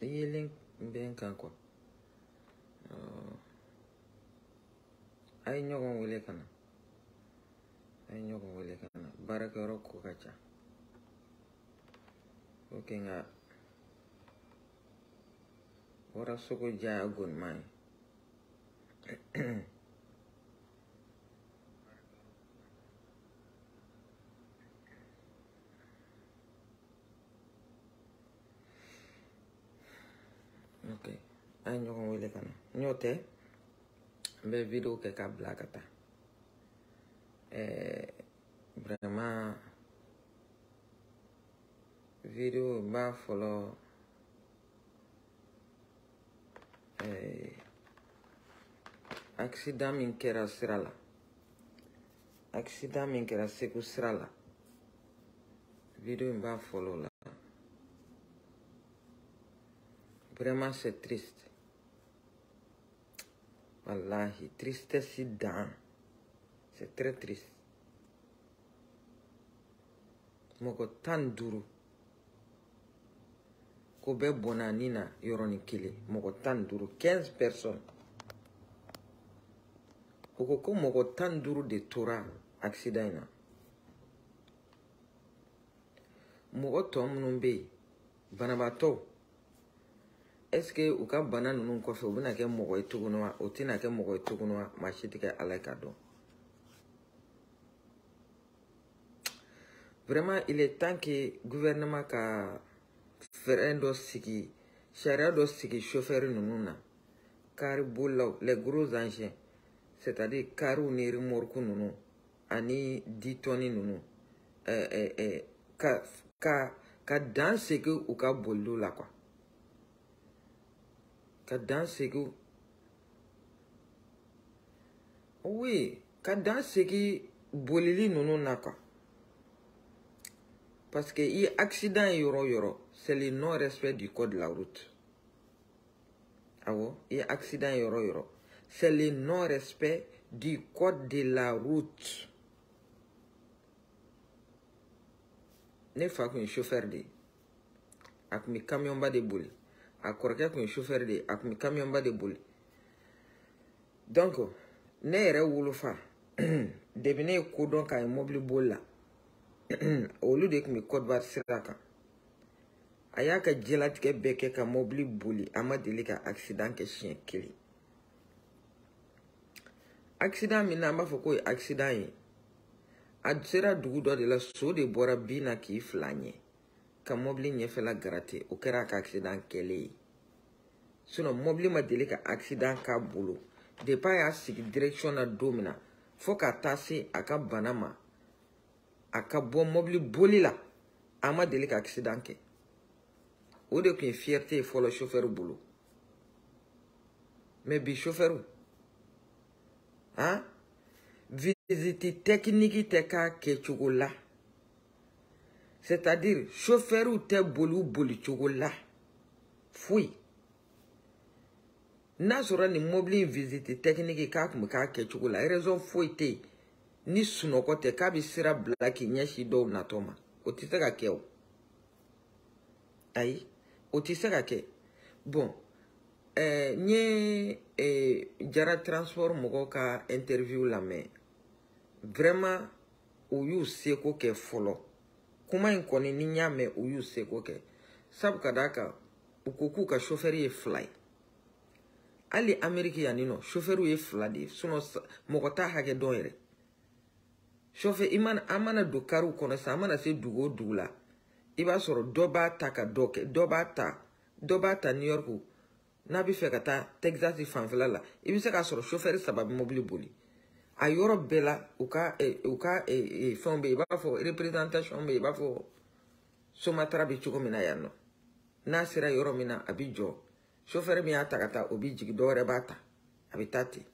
Iye link ben kan kwa. Uh, a ye ɲɔgɔn wele ka na a ye ɲɔgɔn wele ka na baarakɛyɔrɔ ko ka ca o kɛ nka bɔra sogo ja y'a gonima ye ok a ye ɲɔgɔn wele ka na n'o tɛ n bɛ video kɛ k'a bila ka taa ɛɛ eh, vraiment video n b'a fɔlɔ ɛɛ eh, accident min kɛra sira la accident min kɛra segu sira la video in b'a fɔlɔ la vraiment c'est triste wallahi tristesse dan c'est très triste mɔgɔ tan ni duuru ko bɛɛ bɔnna ni na yɔrɔnin kelen mɔgɔ tan ni duuru 15 personnes o ko ko mɔgɔ tan ni duuru de tora accident in na mɔgɔ tɔ minnu bɛ yen banabaatɔ est-ce que u ka bana ninnu kɔfɛ u bɛna kɛ mɔgɔ ye tuguni wa u tɛna kɛ mɔgɔ ye tuguni wa maa si tɛ kɛ ala ye k'a dɔn vraiment il est temps que gouvernement ka fɛɛrɛ dɔ sigi sariya dɔ sigi chauffeur ninnu na kari bolilaw les gros engins c'est à dire kariw ni remorque ninnu ani ditɔni ninnu ɛɛ eh, ɛɛ eh, eh, ka ka ka dan segin u ka boliliw la quoi ka dan segin oui ka dan segi bolili ninnu na kan parce que i accident ye yɔrɔ yɔrɔ c'est le non respect du code de la route awɔ i accident ye yɔrɔ yɔrɔ c'est le non respect du code de la route ne fa tun ye chauffeur de ye a tun bɛ camionba de boli a kɔrɔkɛ tun ye chauffeur de ye a tun bɛ camionba de boli donc ne yɛrɛ wolofa depi ne ye ko dɔn ka ye mɔbili boli la olu de tun bɛ kɔdiwari sira kan a y'a ka diɲɛlatigɛ bɛɛ kɛ ka mɔbili boli a ma deli ka accident kɛ siɲɛ kelen accident min na an b'a fɔ k'o ye accident ye a sera dugu dɔ de la so de bɔra bin na k'i fila ɲɛ ka mɔbili ɲɛfɛla garate o kɛra a ka accident kɛlen ye sinon mɔbili ma deli ka accident k'a bolo depuis a y'a sigi direction na don min na fo ka taa se a ka bana ma a ka bɔ mɔbili boli la a ma deli ka accident kɛ o de tun ye fierté ye fɔlɔ chauffeur bolo mais bi chauffeur han visite technique tɛ k'a kɛcogo la c'est à dire chauffeur ou tɛ boli u boli cogo la foyi n'a sɔrɔ nin mɔbili in visite technique k'a tun bɛ k'a kɛcogo la raison foyi tɛ yen ni sunɔgɔ tɛ k'a bɛ sira bila k'i ɲɛsin dɔw natɔ ma o tɛ se ka kɛ o ayi o tɛ se ka kɛ bɔn ɛɛ n ye ɛɛ jara transport mɔgɔw ka interview lamɛn vraiment u y'u seko kɛ fɔlɔ kuma in kɔni ni n y'a mɛn u y'u seko kɛ sabu ka d'a kan u ko k'u ka sofɛri ye fila ye hali ameriki yan ninɔ sofɛriw ye fila de ye sinɔn mɔgɔ t'a hakɛ dɔn yɛrɛ sofɛ i mana an mana don kariw kɔnɔ sisan an mana se dugu o dugu la i b'a sɔrɔ dɔ b'a ta ka dɔ kɛ dɔ b'a ta dɔ b'a ta new york n'a bɛ fɛ ka taa texas fanfɛla la i bɛ se k'a sɔrɔ sofɛri saba bɛ mobili boli a yɔrɔ bɛɛ la u ka eh, u ka eh, eh, fɛnw bɛ yen i b'a fɔ représentation bɛ yen i b'a fɔ somatara bɛ cogo min na yan nɔ n'a sera yɔrɔ min na a bɛ jɔ sofɛri min y'a ta ka taa o bɛ jigin dɔwɛrɛ b'a ta a bɛ taa ten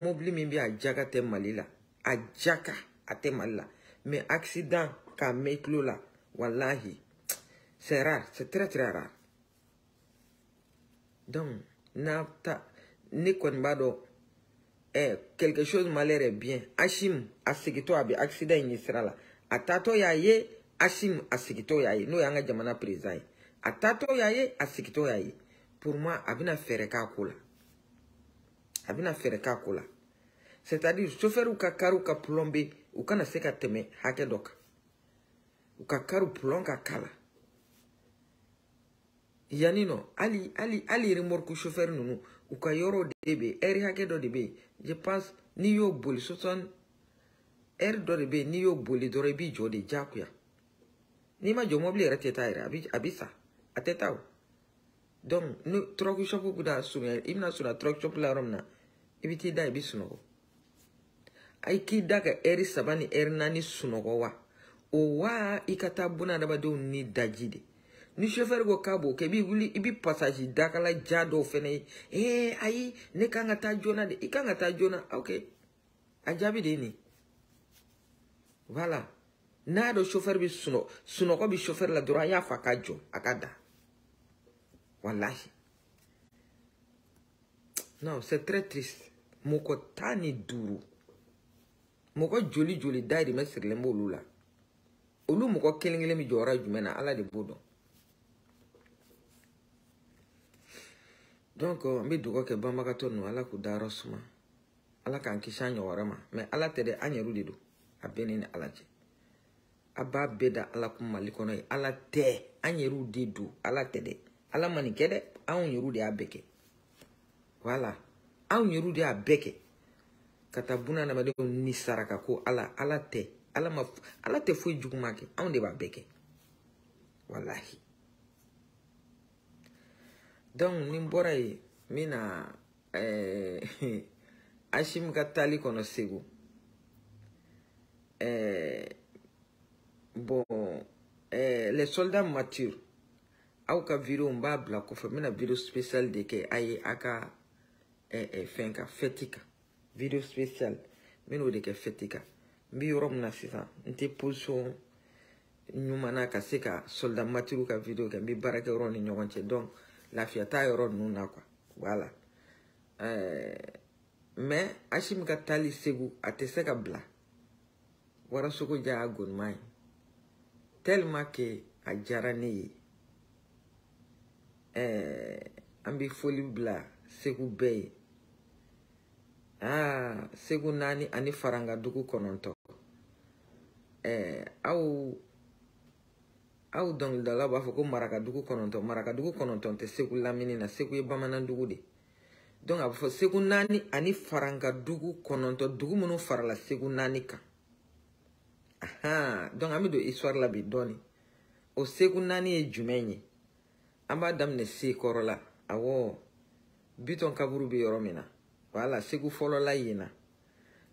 mobili min bɛ a jaka tɛ mali la a jaka a tɛ mali la mais accident k'a mɛn i tulo la walahi c'est rare c'est très très rare donc n'a ta ne kɔni b'a dɔn eh, quelque chose malheur est bien Hachim a segintɔ a bɛ accident in ye sira la a taatɔ y'a ye Hachim a segintɔ y'a ye n'o y'an ka jamana président ye a taatɔ y'a ye a segintɔ y'a ye pour moi a bɛna fɛɛrɛ k'a ko la a bɛna fɛɛrɛ k'a ko la c'est à dire chauffeur ka kariw ka plombe u kana se ka tɛmɛ hakɛ dɔ kan u ka kariw plɔn ka k'a la yanni nɔ hali hali hali remorque chauffeur ninnu u ka yɔrɔ de bɛ yen ɛri hakɛ dɔ de bɛ yen je pense n'i y'o boli soixante ɛri dɔ de bɛ yen n'i y'o boli dɔrɔn i b'i jɔ de diyagoya n'i ma jɔ mɔbili yɛrɛ tɛ taa yɛrɛ a bɛ a bɛ sa a tɛ taa o donc ni truck shop bɛ na surunya i bɛna surunya truck shop la yɔrɔ min na i bɛ t'i da i bɛ sunɔgɔ a ye k'i da ka ɛri saba ni ɛri naani sunɔgɔ wa o wa i ka taa buna adamadenw ni daji de ni chauffeur ko k'a b'o kɛ i b'i wuli i bɛ passage dakala ja dɔw fɛnɛ ye ee eh, ayi ne kan ka taa joona de i kan ka taa joona ok a jaabi de ye nin voilà n'a dɔn chauffeur bɛ sunɔgɔ sunɔgɔ bɛ chauffeur la dɔrɔn a y'a fɔ a ka jɔ a ka da walahi non c'est très triste mɔgɔ tan ni duuru mɔgɔ joli joli dayirimɛ sirilen b'olu la olu mɔgɔ kelen kelen bɛ jɔyɔrɔ jumɛn na ala de b'o dɔn donc euh, n bɛ dugawu kɛ banbagatɔ ninnu ala k'u dayɔrɔ suma ala k'an kisi an ɲɔgɔn wɛrɛ ma mɛ ala tɛ dɛ an yɛrɛw de don a bɛɛ ni ni ala cɛ a b'a bɛɛ da ala kun mali kɔnɔ ye ala tɛ an yɛrɛw de don ala tɛ dɛ ala ma nin kɛ dɛ anw yɛrɛw de y'a bɛɛ kɛ wala anw yɛrɛw de y'a bɛɛ kɛ ka taa buna adamadenw ni saraka ko ala ala tɛ ala ma ala tɛ foyi juguman kɛ anw de b'a bɛɛ kɛ walahi donc ni n bɔra yen n bɛna ɛɛ eh, Hashim ka taali kɔnɔ Segu ɛɛ eh, bon ɛɛ eh, les soldats matures aw ka video n b'a bila kɔfɛ n bɛna video spécial de kɛ a ye a ka ɛɛ ɛɛ fɛn kan fɛti kan video spécial n bɛn'o de kɛ fɛti kan n bɛ yɔrɔ min na sisan n tɛ position ɲuman na ka se ka soldat matiriw ka video kɛ n bɛ baarakɛyɔrɔ ni ɲɔgɔn cɛ donc lafiya t'a yɔrɔ ninnu na quoi. voilà euh, mais Achim ka taali Segu a tɛ se ka bila Warasogo ja y'a gonima tellement que a diyara ne ye euh, an bɛ foli bila Segu bɛɛ ye aa Segu naani ani Farangadugu kɔnɔntɔn ɛɛ eh, aw aw dɔnkilidalaw b'a fɔ ko marakadugu kɔnɔntɔn marakadugu kɔnɔntɔn tɛ segu lamini na segu ye bamanandugu de donc a bɛ fɔ segu naani ani farankadugu kɔnɔntɔn dugu minnu farala segu naani kan ahan donc an bɛ don histoire la bi dɔɔni o segu naani ye jumɛn ye an b'a daminɛ sekɔrɔ la awɔ bitɔn kaburu bɛ yɔrɔ min na wala segu fɔlɔ la yen na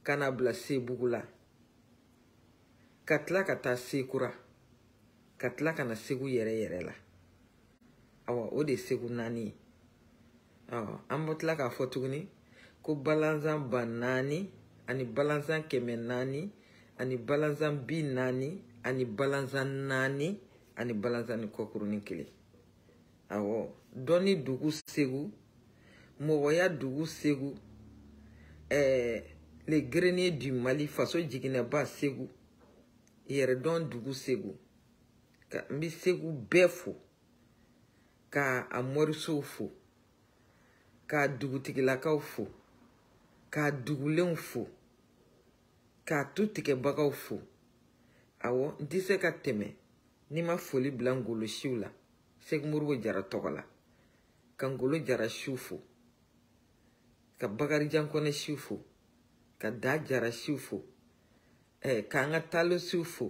ka na bila sebugu la ka tila ka taa sekura ka tila ka na segu yɛrɛ yɛrɛ la awa o de ye segu naani ye awɔ an bɛ tila k'a fɔ tuguni ko balanzan ba naani ani balanzan kɛmɛ naani ani balanzan bi naani ani balanzan naani ani balanzan ni kɔkurunin kelen awɔ dɔnni dugu segu mɔgɔya dugu segu ɛɛ eh, le grenier du mali faso jiginnɛba segu yɛrɛdɔn dugu segu ka n bɛ segu bɛɛ fo ka a mɔrisow fo ka dugutigilakaw fo ka dugulenw fo ka tu tigɛbagaw fo awɔ n tɛ se ka tɛmɛ n'i ma foli bila ngolosiw la sɛki moribo jara tɔgɔ la ka ngolo jara siw fo ka bakarijan kɔnɛ siw fo ka da jara siw fo eh, k'an ka taalo siw fo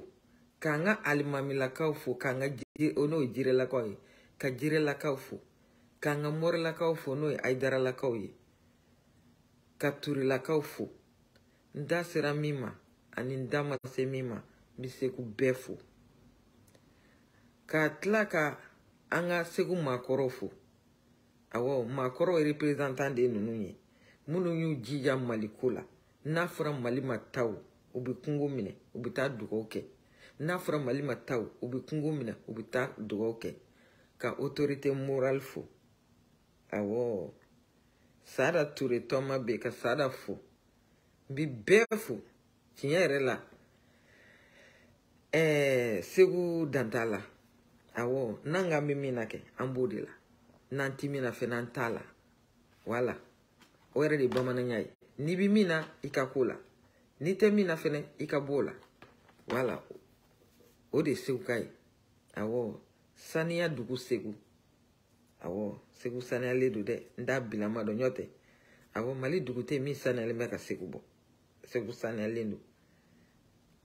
k'an ka alimamilakaw fo k'an ka o n'o ye jirelakaw ye ka jirelakaw fo k'an ka morilakaw fo n'o ye ayidaralakaw ye ka turilakaw fo n da sera min ma ani n da ma se min ma n bɛ segu bɛɛ fo ka tila ka an ka segu maakɔrɔw fo awɔ maakɔrɔw representant de ye ninnu ye minnu y'u jija maliko la n'a fɔra mali ma ta o u bɛ kungo minɛ u bɛ taa dugawu kɛ n'a fɔra mali ma ta o u bɛ kungo minɛ u bɛ taa dugawu kɛ ka autorité morale fo awɔ saada ture tɔma bɛ ka saada fo Be careful. Tiɲɛ yɛrɛ la. Ɛɛ segu danta la. Awɔ n'an k'an bɛ min na kɛ an b'o de la. N'an ti min na fɛnɛ an t'a la. Wala. O yɛrɛ de ye bamananya ye. N'i bɛ min na i ka k'o la. N'i tɛ min na fɛnɛ i ka b'o la. Wala. O de ye segu ka ye. Awɔ saniya dugu segu. awɔ segu saniyalen don dɛ n t'a bilama dɔn ɲɔ tɛ awɔ mali dugu tɛ min saniyalen bɛ ka segu bɔ segu saniyalen don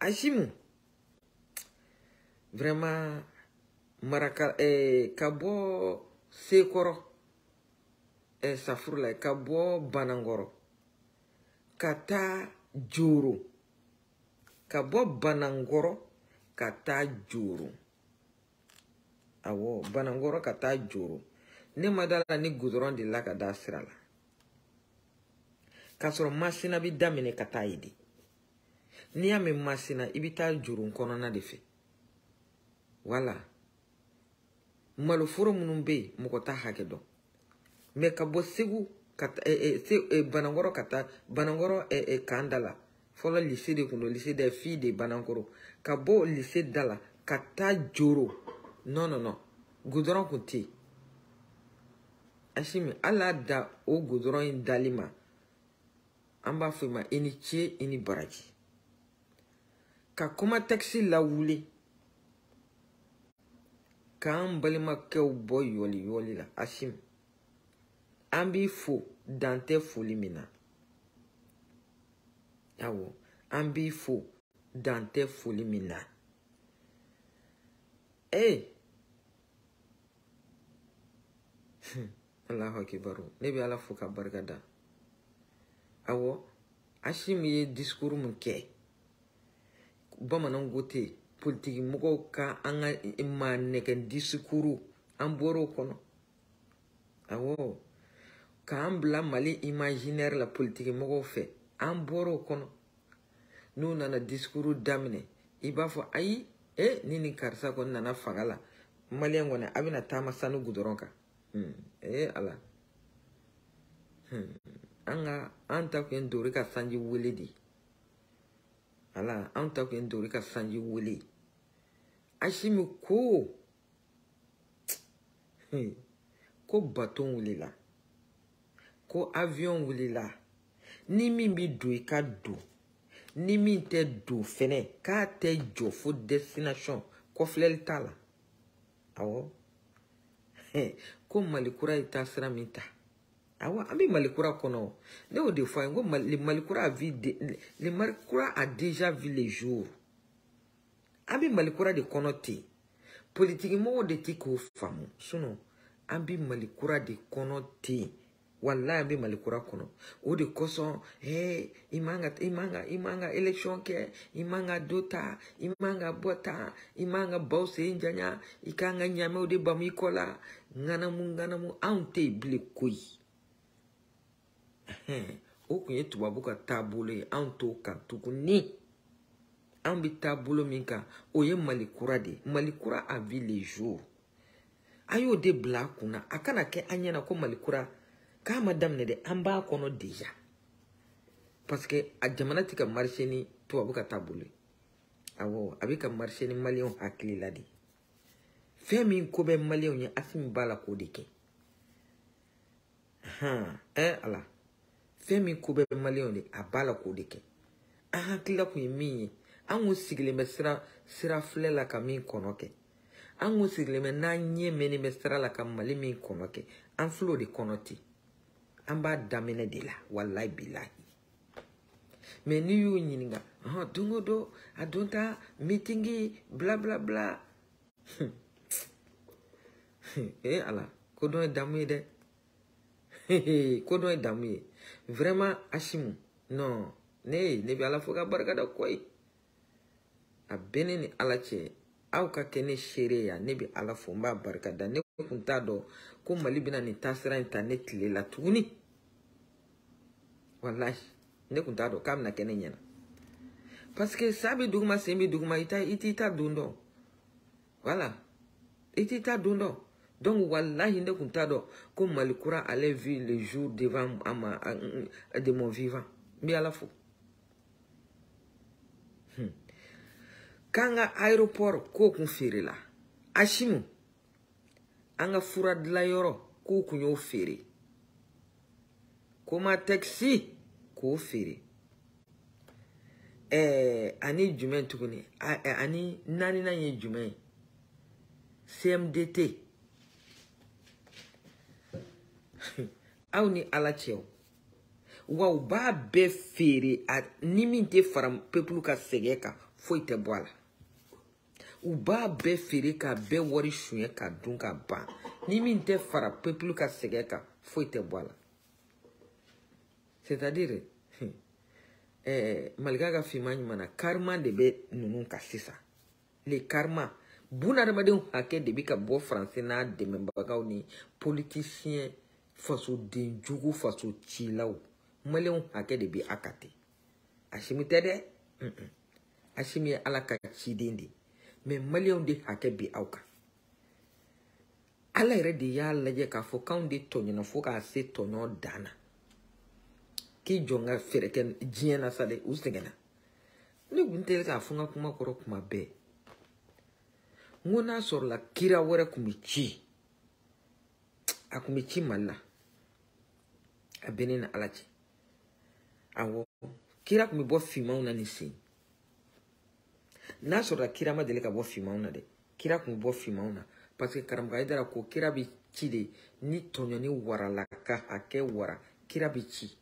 asimu vraiment maraka eh, ka bɔ sekɔrɔ eh, safurula ka bɔ banankɔrɔ ka taa joro ka bɔ banankɔrɔ ka taa joro awɔ banankɔrɔ ka taa joro ne ma da la ni gudɔrɔn de la ka da sira la k'a sɔrɔ masina bɛ daminɛ ka taa yen de n'i y'a mɛn masina i bɛ taa joro kɔnɔna de fɛ wala maloforo minnu bɛ yen mɔgɔ t'a hakɛ dɔn mɛ ka bɔ segu ka taa eh, eh, se eh, banankɔrɔ ka taa banankɔrɔ eh, eh, kan da la fɔlɔ lise de tun don lise da fi de banankɔrɔ ka bɔ lise da la ka taa joro non non non gudɔrɔn kun tɛ yen asimi hali a da o gudɔrɔn in dali ma an b'a fɔ i ma i ni ce i ni baraji ka kɔma tɛkisi lawuli k'an balimakɛw bɔ yɔli yɔli la asim an b'i fo dan tɛ foli min na awɔ an b'i fo dan tɛ foli min na ee hmm. alahu akibaru ne bɛ ala fo ka barika da awɔ asimu ye disikuru min kɛ bamananw ko ten politiki mɔgɔw ka an ka ma nɛgɛ disikuru an bɔra o kɔnɔ awɔ k'an bila mali imaginɛri la politiki mɔgɔw fɛ an bɔra o kɔnɔ n'u nana disikuru daminɛ i b'a fɔ ayi e ni nin karisa kɔni nana fanga la maliyɛn kɔni a bɛna taama sanu gudɔrɔn kan hmm, ee ala hmm, an ka an ta kun ye dori ka sanji wele de ala an ta kun ye dori ka sanji wele asimi ko hmm, ko baton wulila ko avion wulila ni min bɛ don i ka don ni min tɛ don fɛnɛ k'a tɛ jɔ fo destination kɔfilɛli t'a la. awɔ ko mali kura ye taasira min ta awɔ an bɛ mali kura kɔnɔ o ne y'o de fɔ a ye ko mali mali kura a vi de le mali kura a déjà vu le jour an bɛ mali kura de kɔnɔ ten politiki mɔgɔw de ti k'o faamu sinon an bɛ mali kura de kɔnɔ ten walayi an bɛ mali kura kɔnɔ o de kosɔn ee i man ka i man ka i man ka election kɛ i man ka dɔ ta i man ka bɔ ta i man ka baw sen janya i kan ka ɲamɛw de bamu i kɔ la ŋanamu ŋanamu anw tɛ yen bilen koyi o tun ye tubabu ka taabolo ye anw t'o kan tuguni anw bɛ taabolo min kan o ye mali kura de ye mali kura a vie le jour a y'o de bila a kunna a kana kɛ an ɲɛna ko mali kura k'a ma daminɛ dɛ an b'a kɔnɔ deja parce que a jamana tɛ ka marise ni tubabu ka taa bolo ye awɔ a bɛ ka marise ni maliyɛnw hakilila de ye fɛn min ko bɛ maliyɛnw ye asimi b'a la k'o de kɛ hɔn ɛ ala fɛn min ko bɛ maliyɛnw de a b'a la k'o de kɛ an hakilila kun ye min ye an kun sigilen bɛ sira sira filɛ la ka min kɔnɔ kɛ an kun sigilen bɛ n'an ɲɛ mɛnnen bɛ sira la ka mali min kɔnɔ kɛ an filɛ o de kɔnɔ ten an b'a daminɛ de la walayi bilahi mɛ n'i y'u ɲininka hɔn don o don a don ta mitingi blablabla ee ala ko dɔn ye damu ye dɛ ko dɔn ye damu ye vraiment asimu non ne ye ne bɛ ala fo ka barika da kɔ ye a bɛ ne ni ala cɛ aw ka kɛ ne seere ye yan ne bɛ ala fo n b'a barika da ne kun t'a dɔn ko mali bɛna nin taasira in ta ne tile la tuguni walayi ne kun t'a dɔn k'a bɛna kɛ ne ɲɛna parce que sa bɛ duguma sen bɛ duguma i ta i t'i ta don dɔn wala i t'i ta don dɔn donc walahi ne kun t'a dɔn ko mali kura ale vu le jour devant a ma de mon vivant n bɛ ala fo hmm. k'an ka aéroport k'o kun feere la asimu an ka fura dilanyɔrɔ k'u kun y'o feere kuma takisi k'o feere ɛɛ eh, ani jumɛn tuguni eh, ani naaninan ye jumɛn ye CMDT aw ni ala cɛ o wa u b'a bɛɛ feere a ni min tɛ fara pepulu ka sɛgɛn kan foyi tɛ bɔ a la u b'a bɛɛ feere k'a bɛɛ wari suɲɛ ka dun ka ban ni min tɛ fara pepulu ka sɛgɛn kan foyi tɛ bɔ a la c'est à dire ɛɛ eh, malika ka finman ɲuman na karima de bɛ ninnu ka sisan le karima bunadamadenw hakɛ de bɛ ka bɔ faransi n'a dɛmɛbagaw ni politisiyɛn fasoden jugu faso cilaw maliyɛnw hakɛ de bɛ a ka ten asimi tɛ dɛ mm -mm. asimi ye ala ka ciden de mɛ maliyɛnw de hakɛ bi aw kan ala yɛrɛ de y'a lajɛ k'a fɔ k'anw de tɔɲɔna fo k'a se tɔɲɔ dan na k'i jɔ n ka fɛɛrɛ kɛ diɲɛ na sa dɛ u sɛgɛnna ne tun tɛ k'a fɔ n ka kuma kɔrɔ kuma bɛɛ n ko n'a sɔrɔla kira wɛrɛ tun bɛ ci a tun bɛ ci mali la a bɛ ne ni ala cɛ awɔ kira tun bɛ bɔ finmanw na nin sen n'a sɔrɔla kira ma deli ka bɔ finmanw na dɛ kira tun bɛ bɔ finmanw na parce que karamɔgɔ ayidara ko kira bɛ ci de ni tɔɲɔni warala ka hakɛ wara kira bɛ ci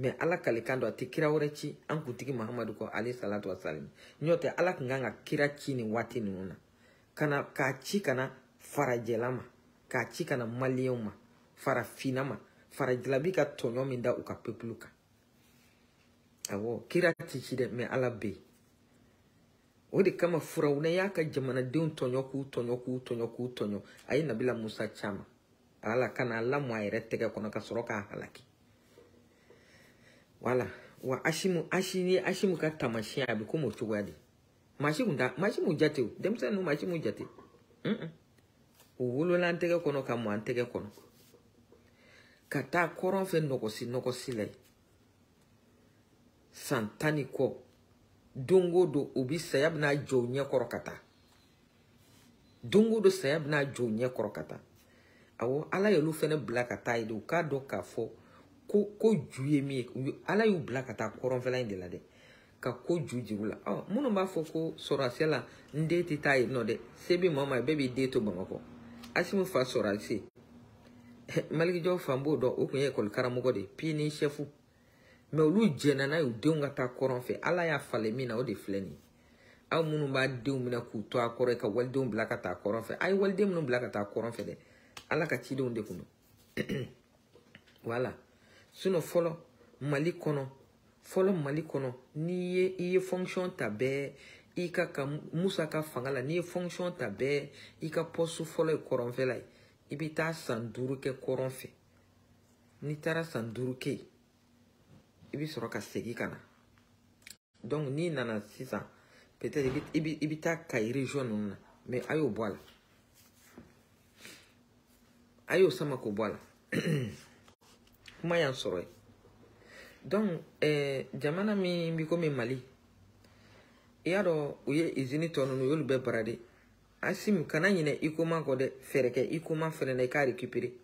mɛ ala kalekan don a tɛ kira wɛrɛ ci an kuntigi mahamadu kɔ ale salatu wasalim n'o tɛ ala tun kan ka kira ci nin waati ninnu na kana k'a ci kana farajɛla ma k'a ci kana maliyɛnw ma farafinna ma farajlabi ka tɔɲɔ min da u ka pepulu kan awɔ kira tɛ ci dɛ mɛ ala bɛ yen o de kama furawuna y'a ka jamanadenw tɔɲɔ k'u tɔɲɔ k'u tɔɲɔ k'u tɔɲɔ a ye nabila musa caman ala ka na lamɔ a yɛrɛ tɛgɛ kɔnɔ ka sɔrɔ k'a halaki wala wa asimu asi ni asimu ka taamasiyɛn a bɛ komi o cogoya de maa si kun t'a maa si m'u jate o denmisɛnnin ninnu maa si m'u jate u wolola an tɛgɛ kɔnɔ ka mɔ an tɛgɛ kɔnɔ ka taa kɔrɔn fɛ nɔgɔsi nɔgɔsi la yen san tan ni kɔ don o don u bi saya bɛna jɔ u ɲɛ kɔrɔ ka taa don o don saya bɛna jɔ u ɲɛ kɔrɔ ka taa awɔ ala y'olu fɛnɛ bila ka taa ye de u k'a dɔn k'a fɔ ko ko ju ye min ye ala y'u bila ka taa kɔrɔnfɛla in de la dɛ ka ko ju jiru la ɔ minnu b'a fɔ ko sɔrɔdasiya la n den tɛ taa yen nɔ dɛ se bɛ maa o maa bɛɛ b'i den to bamakɔ asimu fa sɔrɔdasi malikijɔ fan b'o dɔn o tun ye ekɔli karamɔgɔ de ye pini sɛfu mɛ olu jɛnna n'a y'u denw ka taa kɔrɔn fɛ ala y'a falen min na o de filɛ nin aw minnu b'a denw minɛ k'u to a kɔrɔ ka walidenw bila ka taa kɔrɔn fɛ a ye waliden minnu bila ka taa kɔrɔn fɛ dɛ ala ka cidenw de kun don wala sinɔ fɔlɔ mali kɔnɔ fɔlɔ mali kɔnɔ n'i ye i ye fonction ta bɛɛ i ka ka musa ka fanga la n'i ye fonction ta bɛɛ i ka pɔsu fɔlɔ ye kɔrɔnfɛla ye i bɛ taa san duuru kɛ kɔrɔn fɛ n'i taara san duuru kɛ yen i bɛ sɔrɔ ka segin ka na donc n'i nana sisan peut-être i bɛ i bɛ taa kayi region ninnu na mais a y'o bɔ a la a y'o sama k'o bɔ a la kuma y'an sɔrɔ yen donc eh, jamana min bɛ komi mali i y'a dɔn u ye izini tɔ ninnu u y'olu bɛɛ bara de asimu kana ɲinɛ i koma kɔ dɛ fɛɛrɛ kɛ i koma fɛnɛ na i k'a récupérer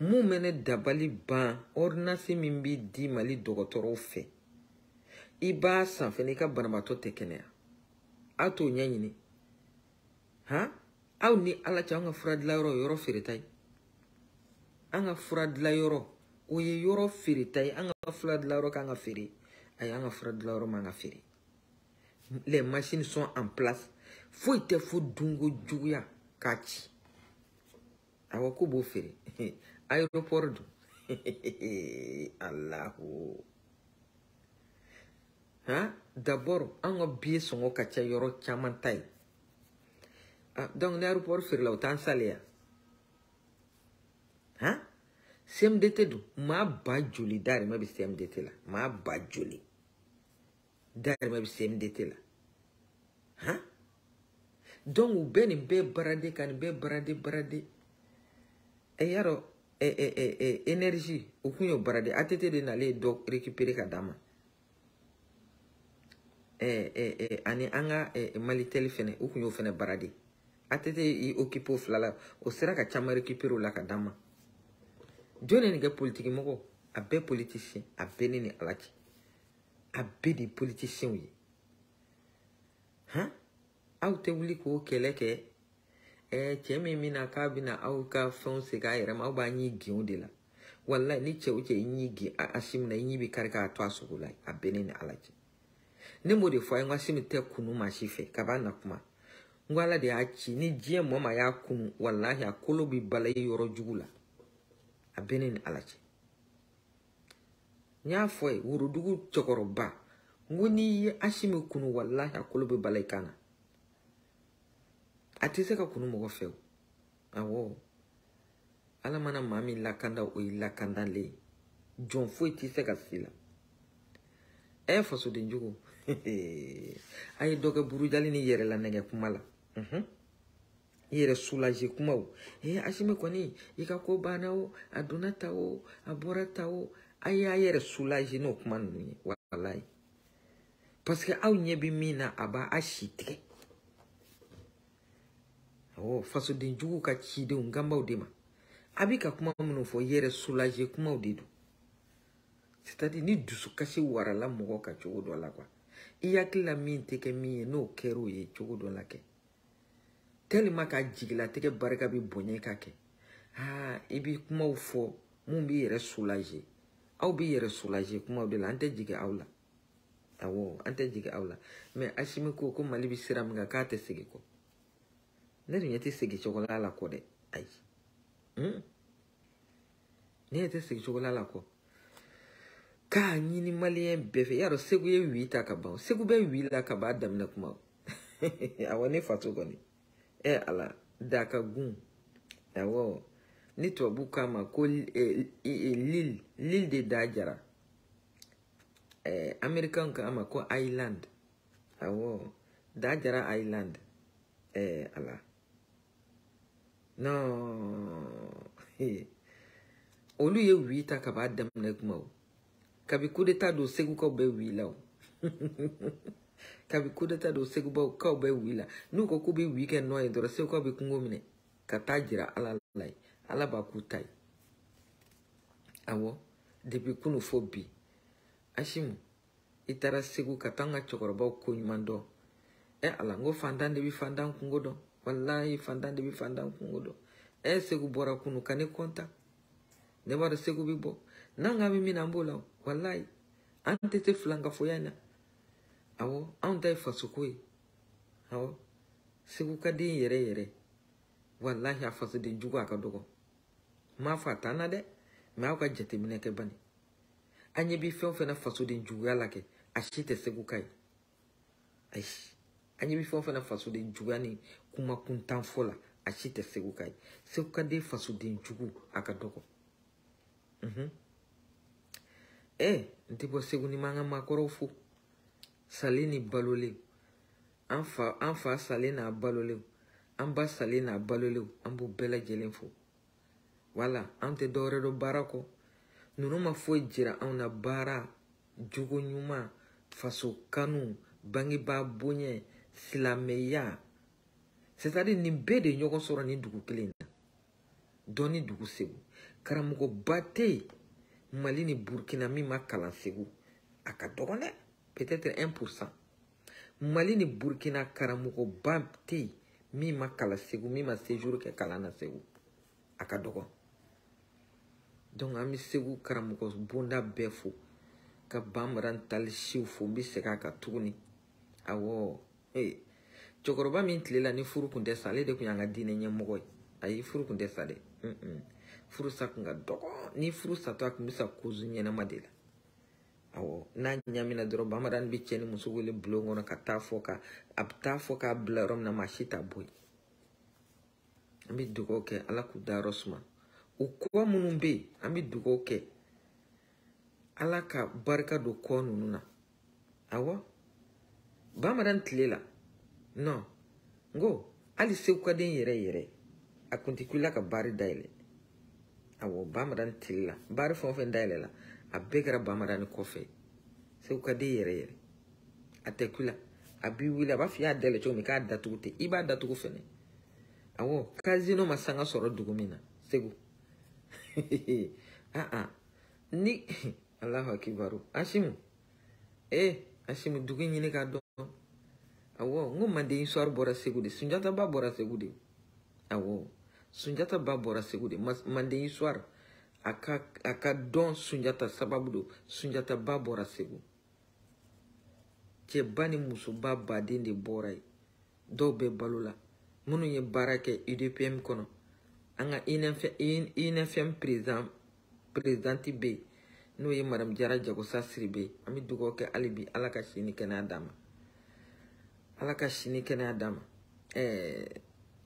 mun bɛ ne dabali ban ordonnance min bɛ di mali dɔgɔtɔrɔw fɛ i b'a san fɛnɛ i ka banabaatɔ tɛ kɛnɛya a t'o ɲɛɲini han aw ni ala cɛ an ka fura dilan yɔrɔ yɔrɔ feereta ye an ka fura dilan yɔrɔ o ye yɔrɔ feereta ye an ka fura dilan yɔrɔ kan ka feere ayi an ka fura dilan yɔrɔ man ka feere les machines sont en place foyi tɛ fo dunko juguya k'a ci awɔ ko b'o feere aéroport dun alahu han d'abord an ka biye sɔngɔ ka ca yɔrɔ caman ta ye ah donc ni aéroport feerela o t'an saleya han CMDT dun maa ba joli darimɛ bɛ CMDT la maa ba joli. darimɛ bɛ cmdt la han donc u bɛɛ nin bɛɛ barade ka nin bɛɛ barade barade ɛ y'a dɔn ɛ ɛ ɛ ɛ energie u kun y'o barade att de nalen ye dɔ récupérer ka d'a ma ɛ ɛ ɛ ani an ka ɛ malitel fɛnɛ u kun y'o fɛnɛ barade att y'i occuper o fila la o sera ka caman récupérer o la ka d'a ma jɔn de nin kɛ politikimɔgɔ a bɛɛ politicien a bɛɛ ne ni ala cɛ a bɛɛ de ye politisiɲɛw ye han aw tɛ wuli k'o kɛlɛ kɛ ɛɛ cɛ min bɛna k'a bɛna aw ka fɛnw segin a yɛrɛ ma aw b'a ɲɛ gɛn o de la walayi ni cɛ o cɛ i ɲɛ gɛn a a si min na i ɲɛ bɛ kari k'a to a sogo la a bɛɛ ne ni ala cɛ ne m'o de fɔ a ye n ko a si min tɛ kunu maa si fɛ kab'a na kuma n ko ala de y'a ci ni diɲɛ mɔɔ ma y'a kunu walahi a kolo bɛ bala i yɔrɔ jugu la a bɛɛ ne ni ala cɛ n y'a fɔ ye worodugu cɛkɔrɔba n ko n'i ye asimi kunu walahi a kolo bɛ bala i kan na a tɛ se ka kunu mɔgɔ fɛ o awɔ ala mana maa min lakanda o ye lakandalen ye jɔn foyi tɛ se ka si la ɛ fasodenjugu a ye dɔ kɛ burujali ni yɛrɛla nɛgɛ kuma la i yɛrɛ sulaze kumaw e eh, asimi kɔni i ka ko banna o a donna ta o a bɔra ta o a y'a yɛrɛ sulaze n'o kuma ninnu ye walayi parce que aw ɲɛ bɛ min na a b'a a si tigɛ awɔ fasoden juguw ka cidenw ganbaw de ma a bɛ ka kuma minnu fɔ yɛrɛ sulaze kumaw de don c'est à dire ni dusukasi warala mɔgɔ ka cogo dɔ la kuwa i hakili la min tɛ kɛ min ye n'o kɛra o ye cogo dɔ la kɛ tɛlima ka jigilatigɛ barika bɛ bonya ka kɛ aa i b'i kumaw fɔ mun b'i yɛrɛ sulaze aw b'i yɛrɛ sulaze kumaw de la an tɛ jigin aw la awɔ an tɛ jigin aw la mɛ asimi ko ko mali bɛ sira min kan k'a tɛ segin kɔ ne dun ɲɛ tɛ segin cogola la kɔ dɛ ayi hmm? ne yɛrɛ tɛ segin cogo la la kɔ k'a ɲini maliyɛn bɛɛ fɛ i y'a dɔn segu ye wi ta ka ban segu bɛ wi la ka b'a daminɛ kuma o awɔ ne faso kɔni ɛ ala daka gun awɔ ni tubabu k'a ma ko eh, eh, lil lil de da jara eh, amerikan k'a ma ko island awɔ da jara island eh, ala non olu ye wi ta ka b'a daminɛ kuma o kabi kudeta don segukaw bɛ wi la o kabi kudeta don segubaw kaw bɛ wi la n'u ko k'u bɛ wi kɛ nɔ ye dɔrɔn segukaw bɛ kungo minɛ ka taa jira ala la ye ala b'a k'u ta ye awɔ depi kunu fo bi asimu i taara segu ka taa n ka cɛkɔrɔbaw ko ɲuman dɔn ɛ ala n ko fantan de bɛ fantan kungo dɔn walayi fantan de bɛ fantan kungo dɔn ɛ segu bɔra kunu ka ne kɔntan ne b'a dɔn segu bɛ bɔ n'an k'an bɛ min na an b'o la walayi an tɛ se filankafoya in na awɔ anw ta ye fasoko ye awɔ segu ka di n yɛrɛ yɛrɛ walahi a fasoden jugu a ka dɔgɔ n m'a fɔ a t'an na dɛ mɛ aw ka jateminɛ kɛ bani an ɲɛ bi fɛn o fɛn na fasoden juguya la kɛ a si tɛ segu ka ye ayi an ɲɛ bi fɛn o fɛn na fasoden juguya ni kuma kuntan fɔ la a si tɛ segu ka ye segu ka den fasoden jugu a ka dɔgɔ mhm ee n tɛ bɔ segu ni m'an ka maakɔrɔw fo salen ni balolen an fa an fa salen n'a balolen an ba salen n'a balolen an b'u bɛɛ lajɛlen fo wala an tɛ dɔwɛrɛ dɔn baara kɔ ninnu ma foyi jira anw na baara jogo ɲuman faso kanu bangebaa bonya silamɛya c'est à dire nin bɛɛ de ɲɔgɔn sɔrɔ nin dugu kelen na dɔn ni dugu segu karamɔgɔba tɛ yen mali ni burkina min ma kalan segu a ka dɔgɔn dɛ peut-être 1 pourcent mali ni burkina karamɔgɔba tɛ yen min ma kala segu min ma séjour kɛ kalan na segu a ka dɔgɔn donc an bɛ segu karamɔgɔ bonda bɛɛ fo ka bamaran tali siw fo n bɛ segin a kan tuguni awɔ ee cɛkɔrɔba min tile la ni furu kun tɛ sa ale de tun y'an ka diinɛ ɲɛmɔgɔ ye ayi furu kun tɛ sa dɛ furu sa kun ka dɔgɔn ni furu satɔ a kun bɛ sa kozu ɲɛnama de la awɔ n'a ɲamina dɔrɔn bamadan bɛ cɛ ni muso wele bulon kɔnɔ ka taa fɔ ka a bɛ taa fɔ k'a bila yɔrɔ min na maa si t'a bɔ yen an bɛ dugawu kɛ ala k'u da yɔrɔ suma o kɔ minnu bɛ yen an bɛ dugawu kɛ ala ka barika don kɔ ninnu na awɔ. bamanan tile la non n ko hali segukaden yɛrɛ yɛrɛ a kun tɛ kulila ka baari dayɛlɛ awɔ bamadan tile la baari fɛn o fɛn dayɛlɛ la a bɛɛ kɛra bamadan kɔfɛ segukaden yɛrɛ yɛrɛ a tɛ kulila a b'i wuli a b'a fɔ i y'a dayɛlɛ cogo min k'a datugu ten i b'a datugu fɛnɛ awɔ kazino ma sanga sɔrɔ dugu min na segu aa ni alahu akibaru asimu ee eh, asimu dugu ɲini k'a dɔn awɔ n ko manden histoire bɔra segu de sunjata ba bɔra segu de awɔ sunjata ba bɔra segu de manden histoire a ka a ka dɔn sunjata sababu don sunjata ba bɔra segu cɛba ni musoba baden de bɔra yen dɔw bɛ balo la minnu ye baara kɛ udpm kɔnɔ an ka infm président perezidanti bɛ yen n'o ye madamu jara jagosa siribe an bɛ dugawu kɛ hali bi ala ka si ni kɛnɛya d'a ma ala ka si ni kɛnɛya d'a ma ɛɛ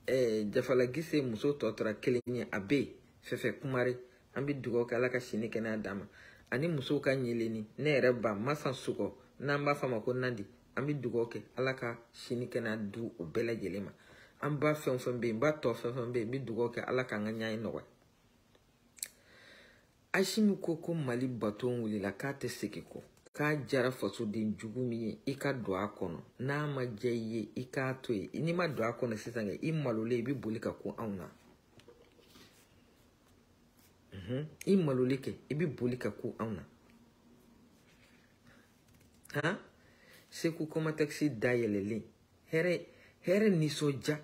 ɛɛ jafala gise muso tɔ tora kelen ye a bɛ yen fɛfɛ kumare an bɛ dugawu kɛ ala ka si ni kɛnɛya d'a ma ani musow ka ɲeleni ne yɛrɛ ba masa sugɔ n'an b'a f'a ma ko nandi an bɛ dugawu kɛ ala ka si ni kɛnɛya du o bɛɛ lajɛlen ma an ba fɛn o fɛn bɛ yen n ba tɔ fɛn o fɛn bɛ yen n bɛ dugawu kɛ ala k'an ka ɲɛ ye nɔgɔya asimi ko ko mali baton wulila k'a tɛ segin kɔ k'a jara fasoden jugu min ye i ka don a kɔnɔ n'a ma diya i ye i k'a to yen n'i ma don a kɔnɔ sisan kɛ i malolen i bɛ boli ka ko anw na i malolen kɛ i bɛ boli ka ko anw na han segu kɔmatɛkisi dayɛlɛlen hɛrɛ hɛrɛ nisɔndiya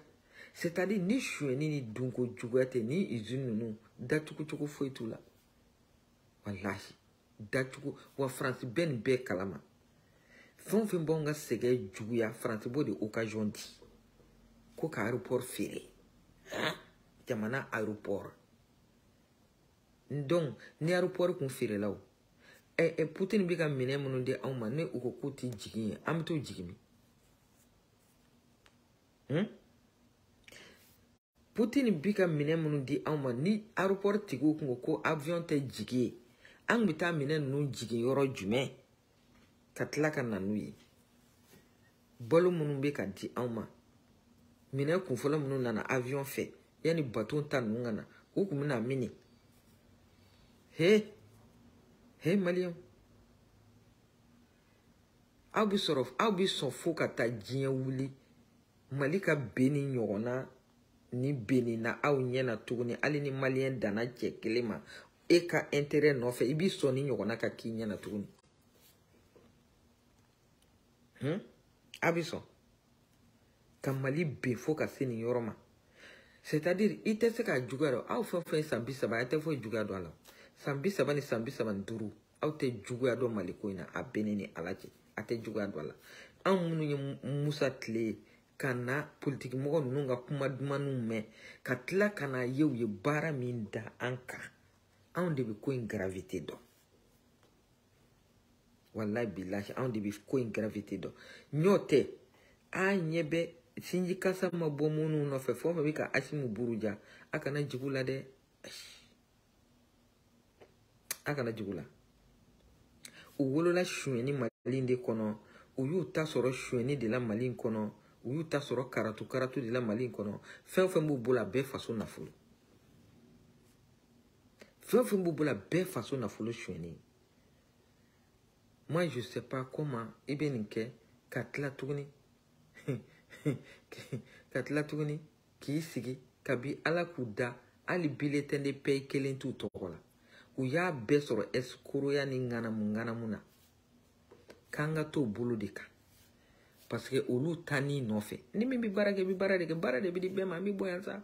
c'est à dire ni sonyɛni ni dunko juguya tɛ ni izini ninnu datugu cogo foyi t'u la walahi datugu wa faransi bɛɛ nin bɛɛ kalama fɛn o fɛn b'anw ka sɛgɛn juguya faransi b'o de occasion di ko ka aéroport feere jamana aéroport donc ni aéroport kun feerela o ɛ ɛ putin bɛ ka minɛn minnu di anw ma ni u ko k'u tɛ jigin ye an bɛ t'u jigin min hmm? putin bɛ ka minɛn minnu di anw ma ni aéroport tigiw kun ko ko avion tɛ jigin ye an tun bɛ taa minɛn ninnu jigin yɔrɔ jumɛn ka tila ka na n'u ye balo minnu bɛ ka di anw ma minɛn kunfɔlɔ minnu nana avion fɛ yanni baton ta ninnu ka na u tun bɛna min he he maliyɛnw aw bɛ sɔrɔ aw bɛ sɔn fo ka taa diɲɛ wuli mali ka ben ni ɲɔgɔn na ni benni na aw ɲɛ na tuguni hali ni maliyɛn danna cɛ kelen ma e ka intérêt nɔfɛ i b'i sɔn ni ɲɔgɔn na ka k'i ɲɛ na tuguni a bɛ sɔn ka mali ben fo ka se nin yɔrɔ ma c'est à dire i tɛ se k'a juguya dɔn aw fɛn fɛn ye san bi saba a tɛ foyi juguya dɔn a la san bi saba ni san bi saba ni duuru aw tɛ juguya dɔn mali ko in na a bɛnnen ni ala cɛ a tɛ juguya dɔn a la anw minnu ye musa tile ye ka na politikimɔgɔ ninnu ka kuma dumaniw mɛn ka tila ka na ye u ye baara min da an kan anw de bɛ ko in gravite dɔn walayi bilahi anw de bɛ ko in gravite dɔn ɲɔ tɛ a ɲɛ bɛ sinji kasa ma bɔ minnu nɔfɛ fɛn o fɛn bɛ ka asimu buruja a kana jugu la dɛ a kana jugu la u wolola sonyɛni mali in de kɔnɔ u y'u ta sɔrɔ sonyɛni de la mali in kɔnɔ u y'u ta sɔrɔ karatu karatu de la mali in kɔnɔ fɛn o fɛn b'u bolo a bɛɛ faso nafolo fɛn fɛn b'u bolo a bɛɛ faso nafolo sonyɛnnen moi je sais pas comment i bɛ nin kɛ ka tila tuguni ka tila tuguni k'i sigi kabi ala k'u da hali biletɛn de bɛɛ kelen t'u tɔgɔ la u y'a bɛɛ sɔrɔ ɛsikoroya ni ŋanamu ŋanamu na k'an ka t'o bolo de kan parce que olu ta n'i nɔfɛ ni min bɛ baara kɛ i bɛ baara de kɛ baara de bɛ di bɛɛ ma an bɛ bɔ yan sa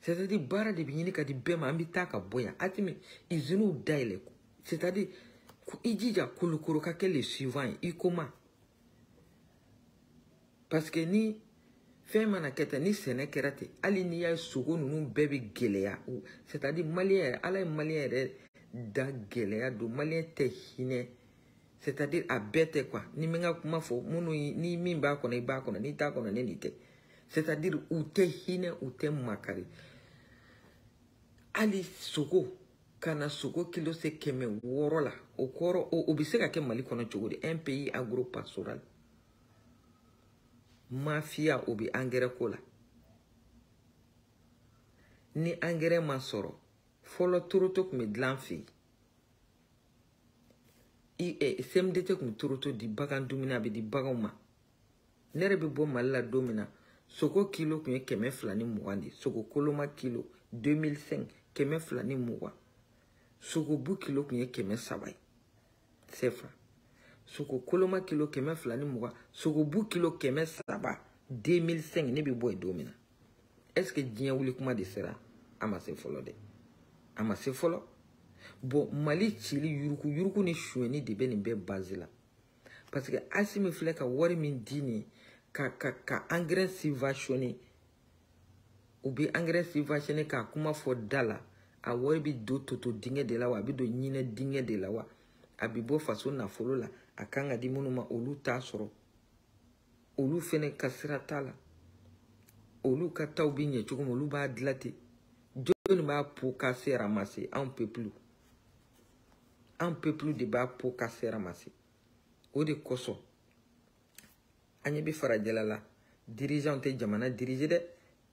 c'est-à-dire baara de bɛ ɲini ka di bɛɛ ma an bɛ taa ka bɔ yan atimi iziniw dayɛlɛ c'est-à-dire i jija kulukoro ka kɛ le suivant ye i koma parce que ni fɛn mana kɛ tan ni sɛnɛ kɛra ten hali n'i y'a ye sogo ninnu bɛɛ bɛ gɛlɛya c'est-à-dire maliyɛn yɛrɛ ala ye maliyɛn yɛrɛ da gɛlɛya don maliyɛn tɛ hinɛ c'est-à-dire a bɛɛ tɛ quoi ni min ka kuma fɔ minnu ni min b'a kɔnɔ i b'a kɔnɔ n'i t'a kɔnɔ ne nin tɛ c'est à dire u tɛ hinɛ u tɛ makari hali sogo ka na sogo kilo se kɛmɛ wɔɔrɔ la o kɔrɔ o bɛ se ka kɛ mali kɔnɔ cogo di un pays agro pastoral mafiya o bɛ angɛrɛ ko la ni angɛrɛ ma sɔrɔ fɔlɔ toroto tun bɛ dilan fɛ yen i ɛ eh, sɛmudete tun bɛ toroto di bagan dumuni a bɛ di baganw ma ne yɛrɛ bɛ bɔ mali la don min na sogo kilo tun ye kɛmɛ fila ni mugan de ye sogo koloma kilo 2005 kɛmɛ fila ni mugan sogobu kilo tun ye kɛmɛ saba ye sefa sogo koloma kilo kɛmɛ fila ni mugan sogobu kilo kɛmɛ saba 2005 ne bɛ bɔ yen don min na est ce que diɲɛ wuli kuma de sera a ma se fɔlɔ dɛ a ma se fɔlɔ bɔn mali cili yuruku yuruku ni sonyɛni de bɛ nin bɛɛ bazi la parce que asi min filɛ ka wari min di nin ka ka ka angɛrɛ sivasiɔne u bɛ angɛrɛ sivasiɔne k'a kuma fɔ da la a wari bɛ don toto dingɛ de la wa a bɛ don ɲinɛ dingɛ de la wa a bɛ bɔ faso nafolo la a kan ka di minnu ma olu t'a sɔrɔ olu fɛnɛ ka sira t'a la olu ka taw bɛ ɲɛ cogo min olu b'a dilan ten jɔnni b'a po k'a se ramase anw pepulu an pepulu de b'a po ka sera masi o de kosɔn an ɲɛ bɛ farajɛla la dirigeant tɛ jamana dirige dɛ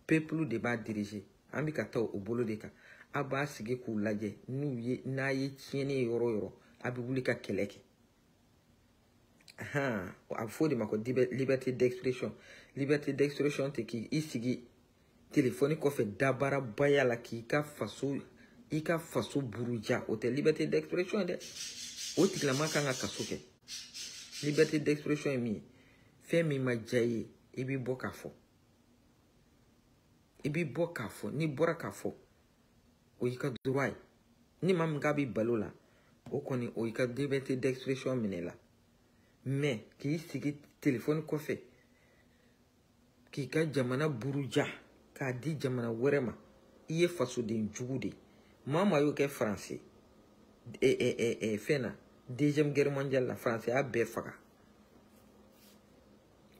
pepulu de b'a dirige an bɛ ka taa o bolo de kan a b'a sigi k'u lajɛ n'u ye n'a ye tiɲɛni ye yɔrɔ yɔrɔ a bɛ wuli ka kɛlɛ kɛ a bɛ fɔ o de ma ko liberté d'expression liberté d'expression tɛ k'i i sigi telefɔni kɔfɛ dabaarabaya la k'i ka faso i ka faso buruja o tɛ liberté d'expression ye dɛ o tigilama kan ka kaso kɛ liberté d'expression ye min ye fɛn min ma diya i ye i b'i bɔ k'a fɔ i b'i bɔ k'a fɔ n'i bɔra k'a fɔ o y'i ka droit ye ni maa min k'a b'i balo la o kɔni o y'i ka liberté d'expression minɛ la mais k'i sigi telefɔni kɔfɛ k'i ka jamana buruja k'a di jamana wɛrɛ ma i ye fasoden jugu de ye maa maa y'o kɛ faransi fɛn na deuxième guerre mondiale la faransi y'a bɛɛ faga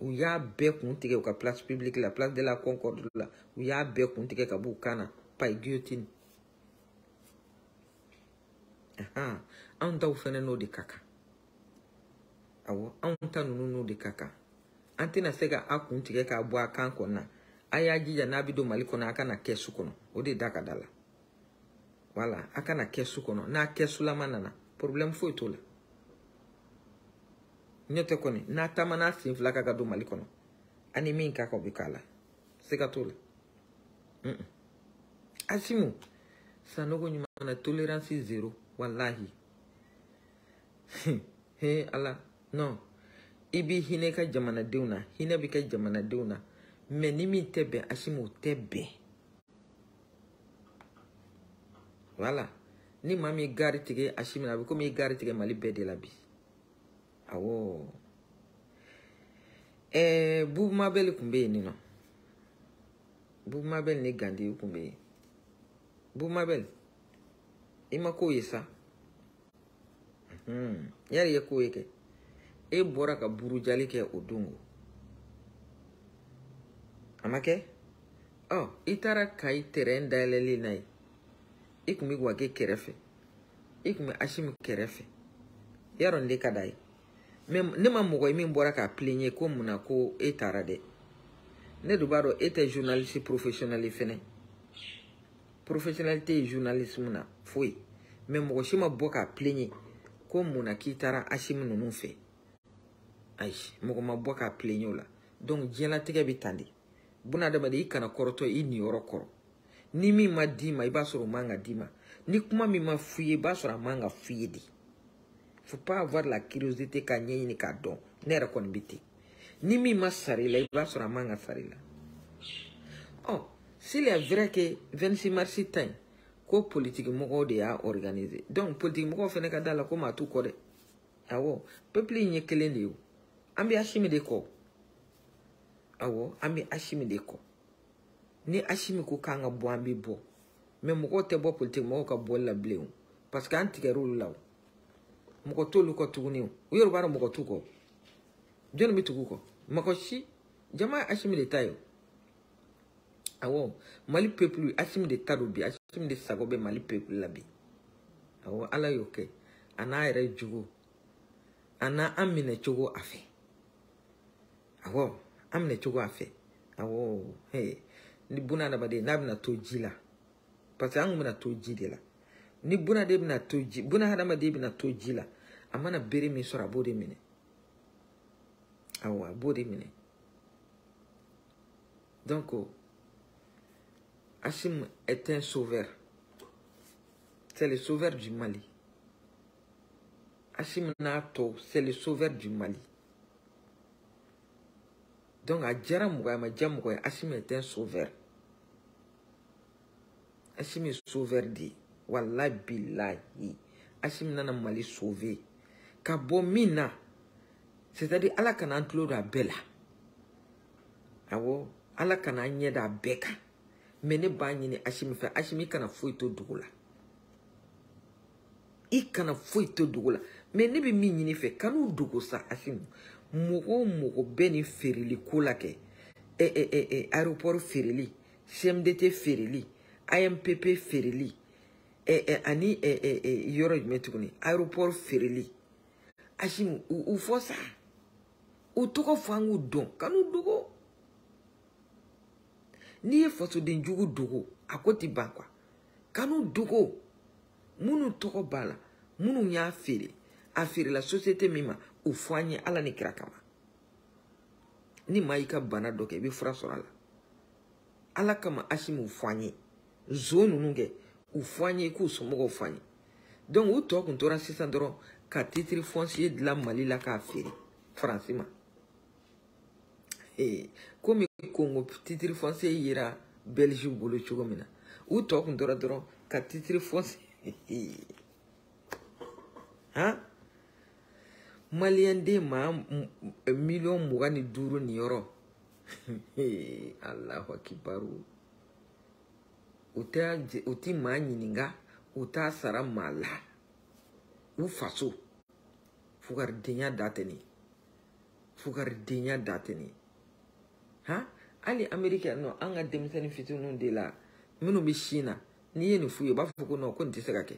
u y'a bɛɛ kun tigɛ u ka place publique la place de la concorde la u y'a bɛɛ kun tigɛ ka b'u kan na paye guillotine anw taw fɛnɛ n'o de ka kan awɔ anw ta ninnu n'o de ka kan an tɛna se ka a kun tigɛ k'a bɔ a kan kɔnɔna a y'a jija n'a bɛ don mali kɔnɔ a kana kɛsu kɔnɔ o de da ka da la wala a kana kɛsu kɔnɔ n'a kɛsulama nana problème foyi t'o la n'o tɛ kɔni n'a taama n'a sen fila ka ka don mali kɔnɔ ani min ka kan o bɛ k'a la siga t'o la asimu sanogo ɲuman na tolerance zero walahi he ala non i b'i hinɛ i ka jamanadenw na hinɛ bɛ kɛ jamanadenw na mɛ ni min tɛ bɛn asimi o tɛ bɛn wala ni maa min gari tigɛ asimi na a bɛ komi i gari tigɛ mali bɛɛ de la bi awɔ ɛɛ bubu mabɛli tun bɛ yen nin nɔ bubu mabɛli ni gandi tun bɛ yen bubu mabɛli i ma k'o ye sa Hmm. yari ye k'o ye kɛ e bɔra ka burujali kɛ o don o a ma kɛ ɔ i taara kayi tɛrɛn dayɛlɛlen na ye i tun bɛ wage kɛrɛfɛ i tun bɛ asimu kɛrɛfɛ yarɔ nin de ka d'a ye mɛ ne ma mɔgɔ ye min bɔra k'a pilen ye ko mun na ko e taara dɛ ne dun b'a dɔn e tɛ journaliste professionnel ye fɛnɛ professionnel tɛ yen journalisme na foyi mais mɔgɔ si ma bɔ k'a plaigne ko mun na k'i taara Asimu ninnu fɛ ayi mɔgɔ ma bɔ k'a plaigne o la donc diɲɛlatigɛ bɛ tan de bunadamaden i kana kɔrɔtɔ i niyɔrɔ kɔrɔ ni min ma d'i ma i b'a sɔrɔ o man ka d'i ma ni kuma min ma f'i ye i b'a sɔrɔ a man ka f'i ye de faut pas avoir la curiosité ka ɲɛɲini k'a dɔn ne yɛrɛ kɔni bɛ ten ni min ma sara i la i b'a sɔrɔ a man ka sara i la ɔ oh, s'il est vrai que 26 mars ta in ko politikimɔgɔw de y'a organiser donc politikimɔgɔw fana ka da la ko maa t'u kɔ dɛ awɔ peuple in ye kelen de ye o an bɛ asimi de kɔ awɔ an bɛ asimi de kɔ ni asimi ko k'an ka bɔ an bɛ bɔ mɛ mɔgɔw tɛ bɔ politikimɔgɔw ka bɔli la bilen o parce que an tigɛr'olu la o mɔgɔ t'olu kɔ tuguni o u yɛrɛ b'a dɔn mɔgɔ t'u kɔ jɔnni bɛ tugu kɔ mɔgɔ si jama ye asimi de ta ye awɔ mali pepulu asimi de ta don bi asimi de sago bɛ mali pepulu la bi awɔ ala y'o kɛ a n'a yɛrɛ jogo a n'a an minɛ cogo a fɛ awɔ an minɛ cogo a fɛ awɔ hee ni buna adamaden n'a bɛna to ji la parce que an kun bɛna to ji de la ni buna de bɛna to ji buna hadamaden bɛna to ji la a mana bere min sɔrɔ a b'o de minɛ awɔ a b'o de minɛ donc Hachim est un sauveur c'est le sauveur du Mali Hachim n'a tɔw c'est le sauveur du Mali donc a diyara mɔgɔ ye a ma diya mɔgɔ ye Hachim est un sauveur Achim est sauveur dit. Wallahi billahi. Achim nana mali sauver. Ka bɔ min na. C'est-à-dire ala kana an tulo don a bɛɛ la. Awɔ ala kana an ɲɛ da a bɛɛ kan. Mais ne b'a ɲini Achim fɛ. Achim i kana foyi to dugu la. I kana foyi to dugu la. Mais ne bɛ min ɲini fɛ kan'u dogo sa Achim. Mɔgɔ o mɔgɔ bɛ nin feereli ko la kɛ. Eh, eh, eh, eh, aéroport feereli. CMDT feereli IMPP feereli ɛ ɛ ani ɛ ɛ ɛ yɔrɔ jumɛn tuguni aéroport feereli Asimu u u fɔ sa u tɔgɔ fɔ an k'u dɔn ka n'u dogo n'i ye fasoden jugu dogo a ko ti ban kuwa ka n'u dogo minnu tɔgɔ b'a la minnu y'a feere a feerela société min ma u fɔ an ye ala ni kira kama ni maa y'i ka bana dɔ kɛ i bɛ fura sɔrɔ a la ala kama asimu fɔ an ye zo ninnu kɛ u fɔ an ye k'u somɔgɔw fɔ an ye donc u tɔ kun tora sisan dɔrɔn ka titiri foncier dilan mali la k'a feere faransi ma ee komi kongo titiri foncier yera belge bolo cogo min na u tɔ kun tora dɔrɔn ka titiri foncier han maliyɛnden maa miliyɔn mugan ni duuru nin yɔrɔ alahu akibaru u tɛ u ti maa ɲininka u t'a sara maa la u faso fugaridenya da tɛ nin fugaridenya da tɛ nin han hali ameriki yan nɔ an ka denmisɛnnin fitininw de la minnu bɛ sin na n'i ye nin f'u ye u b'a fɔ ko nɔn ko nin tɛ se ka kɛ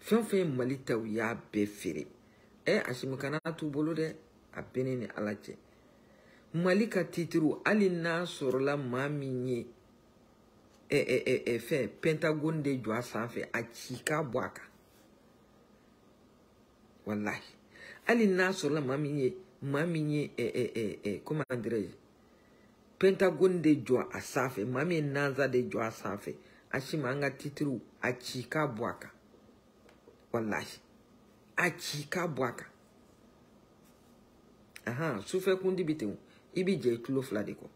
fɛn fɛn ye mali ta u y'a bɛɛ feere ɛ eh, asimikana t'u bolo dɛ a bɛ ne ni ala cɛ mali ka titiriw hali n'a sɔrɔla maa min ye ɛ ɛ ɛ ɛ fɛn pentagone de jɔ a sanfɛ a ci k'a bɔ a kan walahi hali n'a sɔrɔla maa min ye maa min ye ɛ ɛ ɛ ɛ comment dirais-je pentagone de jɔ a sanfɛ maa min ye nanza de jɔ a sanfɛ a si ma an ka titiriw a ci k'a bɔ a kan walahi a ci k'a bɔ a kan ahan sufɛ kundi bi ten i bi jɛ i tulo fila de kɔ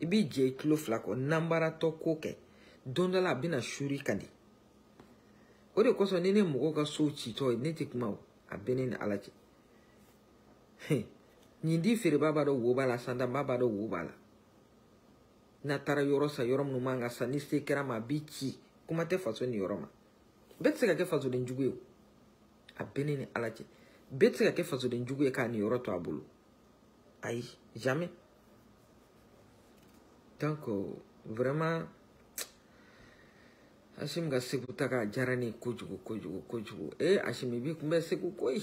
i bi jɛ i tulo fila kɔ nanbaratɔ ko kɛ don dɔ la a bɛna suri ka di o de kosɔn ni ne mɔgɔw ka sow citɔ ye ne tɛ kuma o a bɛ ne ni ala cɛ nin di feereba b'a dɔn wo b'a la sandanba b'a dɔn wo b'a la n'a taara yɔrɔ san yɔrɔ minnu man ka san ni se kɛra ma a b'i ci kuma tɛ faso nin yɔrɔ ma bɛɛ tɛ se ka kɛ fasoden jugu ye o a bɛɛ ne ni ala cɛ bɛɛ tɛ se ka kɛ fasoden jugu ye k'a nin yɔrɔ to a bolo ayi jamais donc vraiment asim ka segu ta k'a diyara ne ye kojugu kojugu kojugu ee asim i b'i kunbɛn segu koyi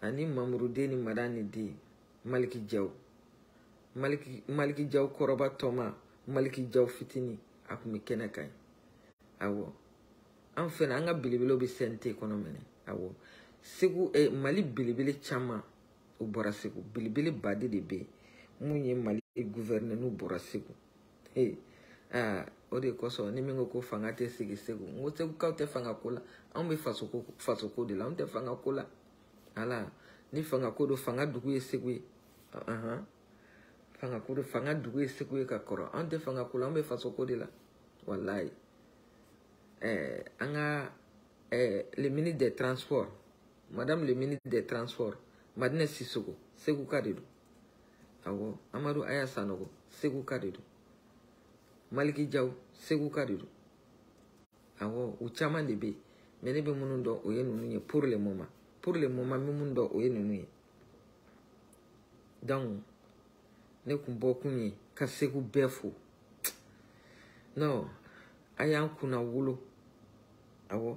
ani mamuruden ni madan ni den maliki jaw maliki maliki jaw kɔrɔba tɔma maliki jaw fitini a tun bɛ kɛnɛ kan ye awɔ an fɛnɛ an ka belebelew bɛ sɛnte kɔnɔ mɛnɛ awɔ segu eh, mali belebele caman o bɔra segu belebele bade de bɛ yen mun ye mali guvɛrinɛriw bɔra segu ee aa o de kosɔn ni min ko ko fanga tɛ sigi segu n ko segukaw tɛ fanga ko la anw bɛ fasoko fasoko de la anw tɛ fanga ko la ala ni fanga ko don fanga dugu ye segu ye ahan fanga ko don fanga dugu ye segu ye ka kɔrɔ anw tɛ fanga ko la anw bɛ fasoko de la walayi ɛɛ an ka ɛɛ le ministre des transports madame le ministre des transports madinɛ sisoko seguka de don awɔ amadu aya sanɔgɔ segu ka de don maliki jaw segu ka de don awɔ u caman de bɛ yen mɛ ne bɛ minnu dɔn o ye ninnu ye pour le moment pour le moment n bɛ minnu dɔn o ye ninnu ye donc ne kun bɔkun ye ka segu bɛɛ fo non a y'an kunna wolo awɔ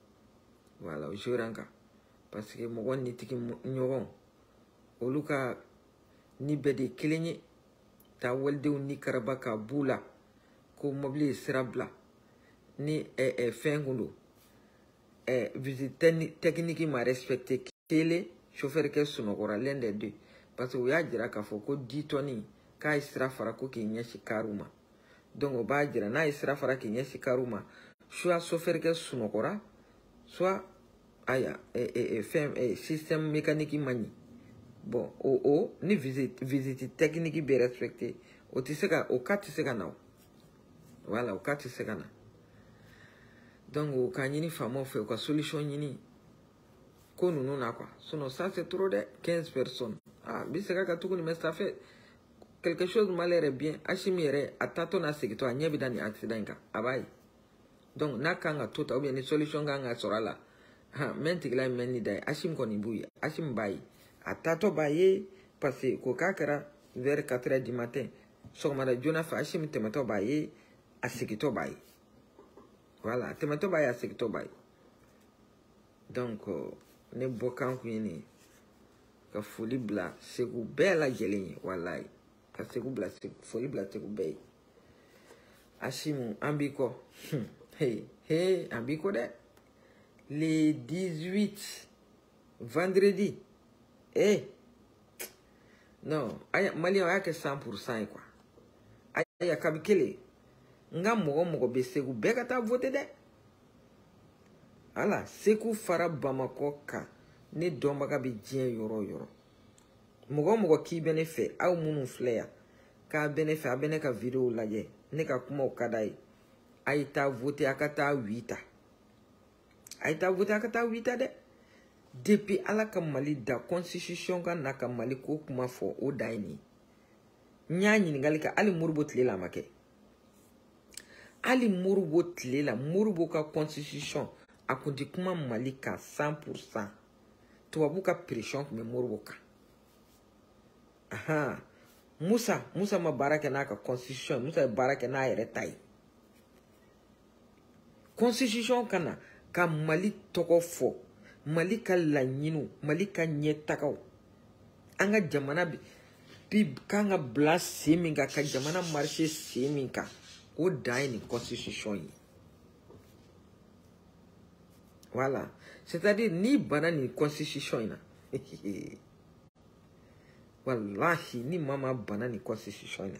wala o jouera n kan parce que mɔgɔ ni tigi ɲɔgɔn olu ka ni bɛɛ de ye kelen ye taa walidenw ni karaba ka b'u la ko mɔbili ye sira bila ni eh, eh, fɛn kun don eh, visite tɛkiniki ma respecte kelen chauffeur kɛ sunɔgɔra l'un des deux parce que u y'a jira k'a fɔ ko di tɔni k'a ye sira fara ko k'i ɲɛsin kariw ma donc o b'a jira n'a ye sira fara k'i ɲɛsin kariw ma soit sofɛrikɛ sunɔgɔra soit aya eh, eh, eh, fɛn eh, système mécanique ma ɲi bon o o ni visite visite technique bɛ respecté o tɛ se ka o cas tɛ se ka na o voilà o cas tɛ se ka na donc o ka ɲini faamaw fɛ u ka solution ɲini ko ninnu na quoi sinon ça c'est trop dɛ 15 personnes ah n bɛ segin a kan tuguni mais ça fait quelque chose mal yɛrɛ bien Hachimi yɛrɛ a taatɔ n'a segintɔ a ɲɛ bɛ da nin accident in kan a b'a ye donc n'a kan ka to ta ou bien ni solution kan ka sɔrɔ a la han mɛ tigila ye mɛnni da ye Hachimi kɔni b'u ye Hachimi b'a ye a taatɔ b'a ye parce que ko k'a kɛra vers 4 heures du matin sɔgɔmada joona fɛ Hachimi tɛmɛtɔ b'a ye a segintɔ b'a ye. wala tɛmɛtɔ b'a ye a segintɔ b'a ye donc ne bɔkan kun ye nin ye ka foli bila segu bɛɛ lajɛlen ye walayi ka segu bila foli bila segu bɛɛ ye asimu an b'i kɔ he he an b'i kɔ dɛ le 18 vendredi eh non aya maliyɛn o y'a kɛ san pourcent ye quoi aya kabi kelen n ka mɔgɔ mɔgɔ bɛ segu bɛɛ ka taa vote dɛ ala segu fara bamakɔ kan ne dɔnbaga bɛ diɲɛ yɔrɔ o yɔrɔ mɔgɔ mɔgɔ k'i bɛ ne fɛ aw minnu filɛ yan k'a bɛ ne fɛ a bɛ ne ka videow lajɛ ne ka kumaw ka d'a ye a ye taa vote a ka taa wi ta a ye taa wuta a ka taa wita dɛ depuis ala ka mali da constitution ka na ka mali ko kuma fɔ o da ye nin n y'a ɲininkali kɛ hali moribo tile la a ma kɛ hali moribo tile la moribo ka constitution a kun tɛ kuma mali kan 100 pour cent tubabu ka pression tun bɛ moribo kan ahan musa musa ma baara kɛ n'a ka constitution musa ye baara kɛ n'a yɛrɛ ta ye constitution ka na ka mali tɔgɔ fɔ mali ka laɲiniw mali ka ɲɛtagaw an ka jamana bi bi kan ka bila sen min kan ka jamana marise sen min kan o dan ye nin constitution ye voilà c'est à dire n'i bana nin constitution in na walahi ni maa ma bana nin constitution in na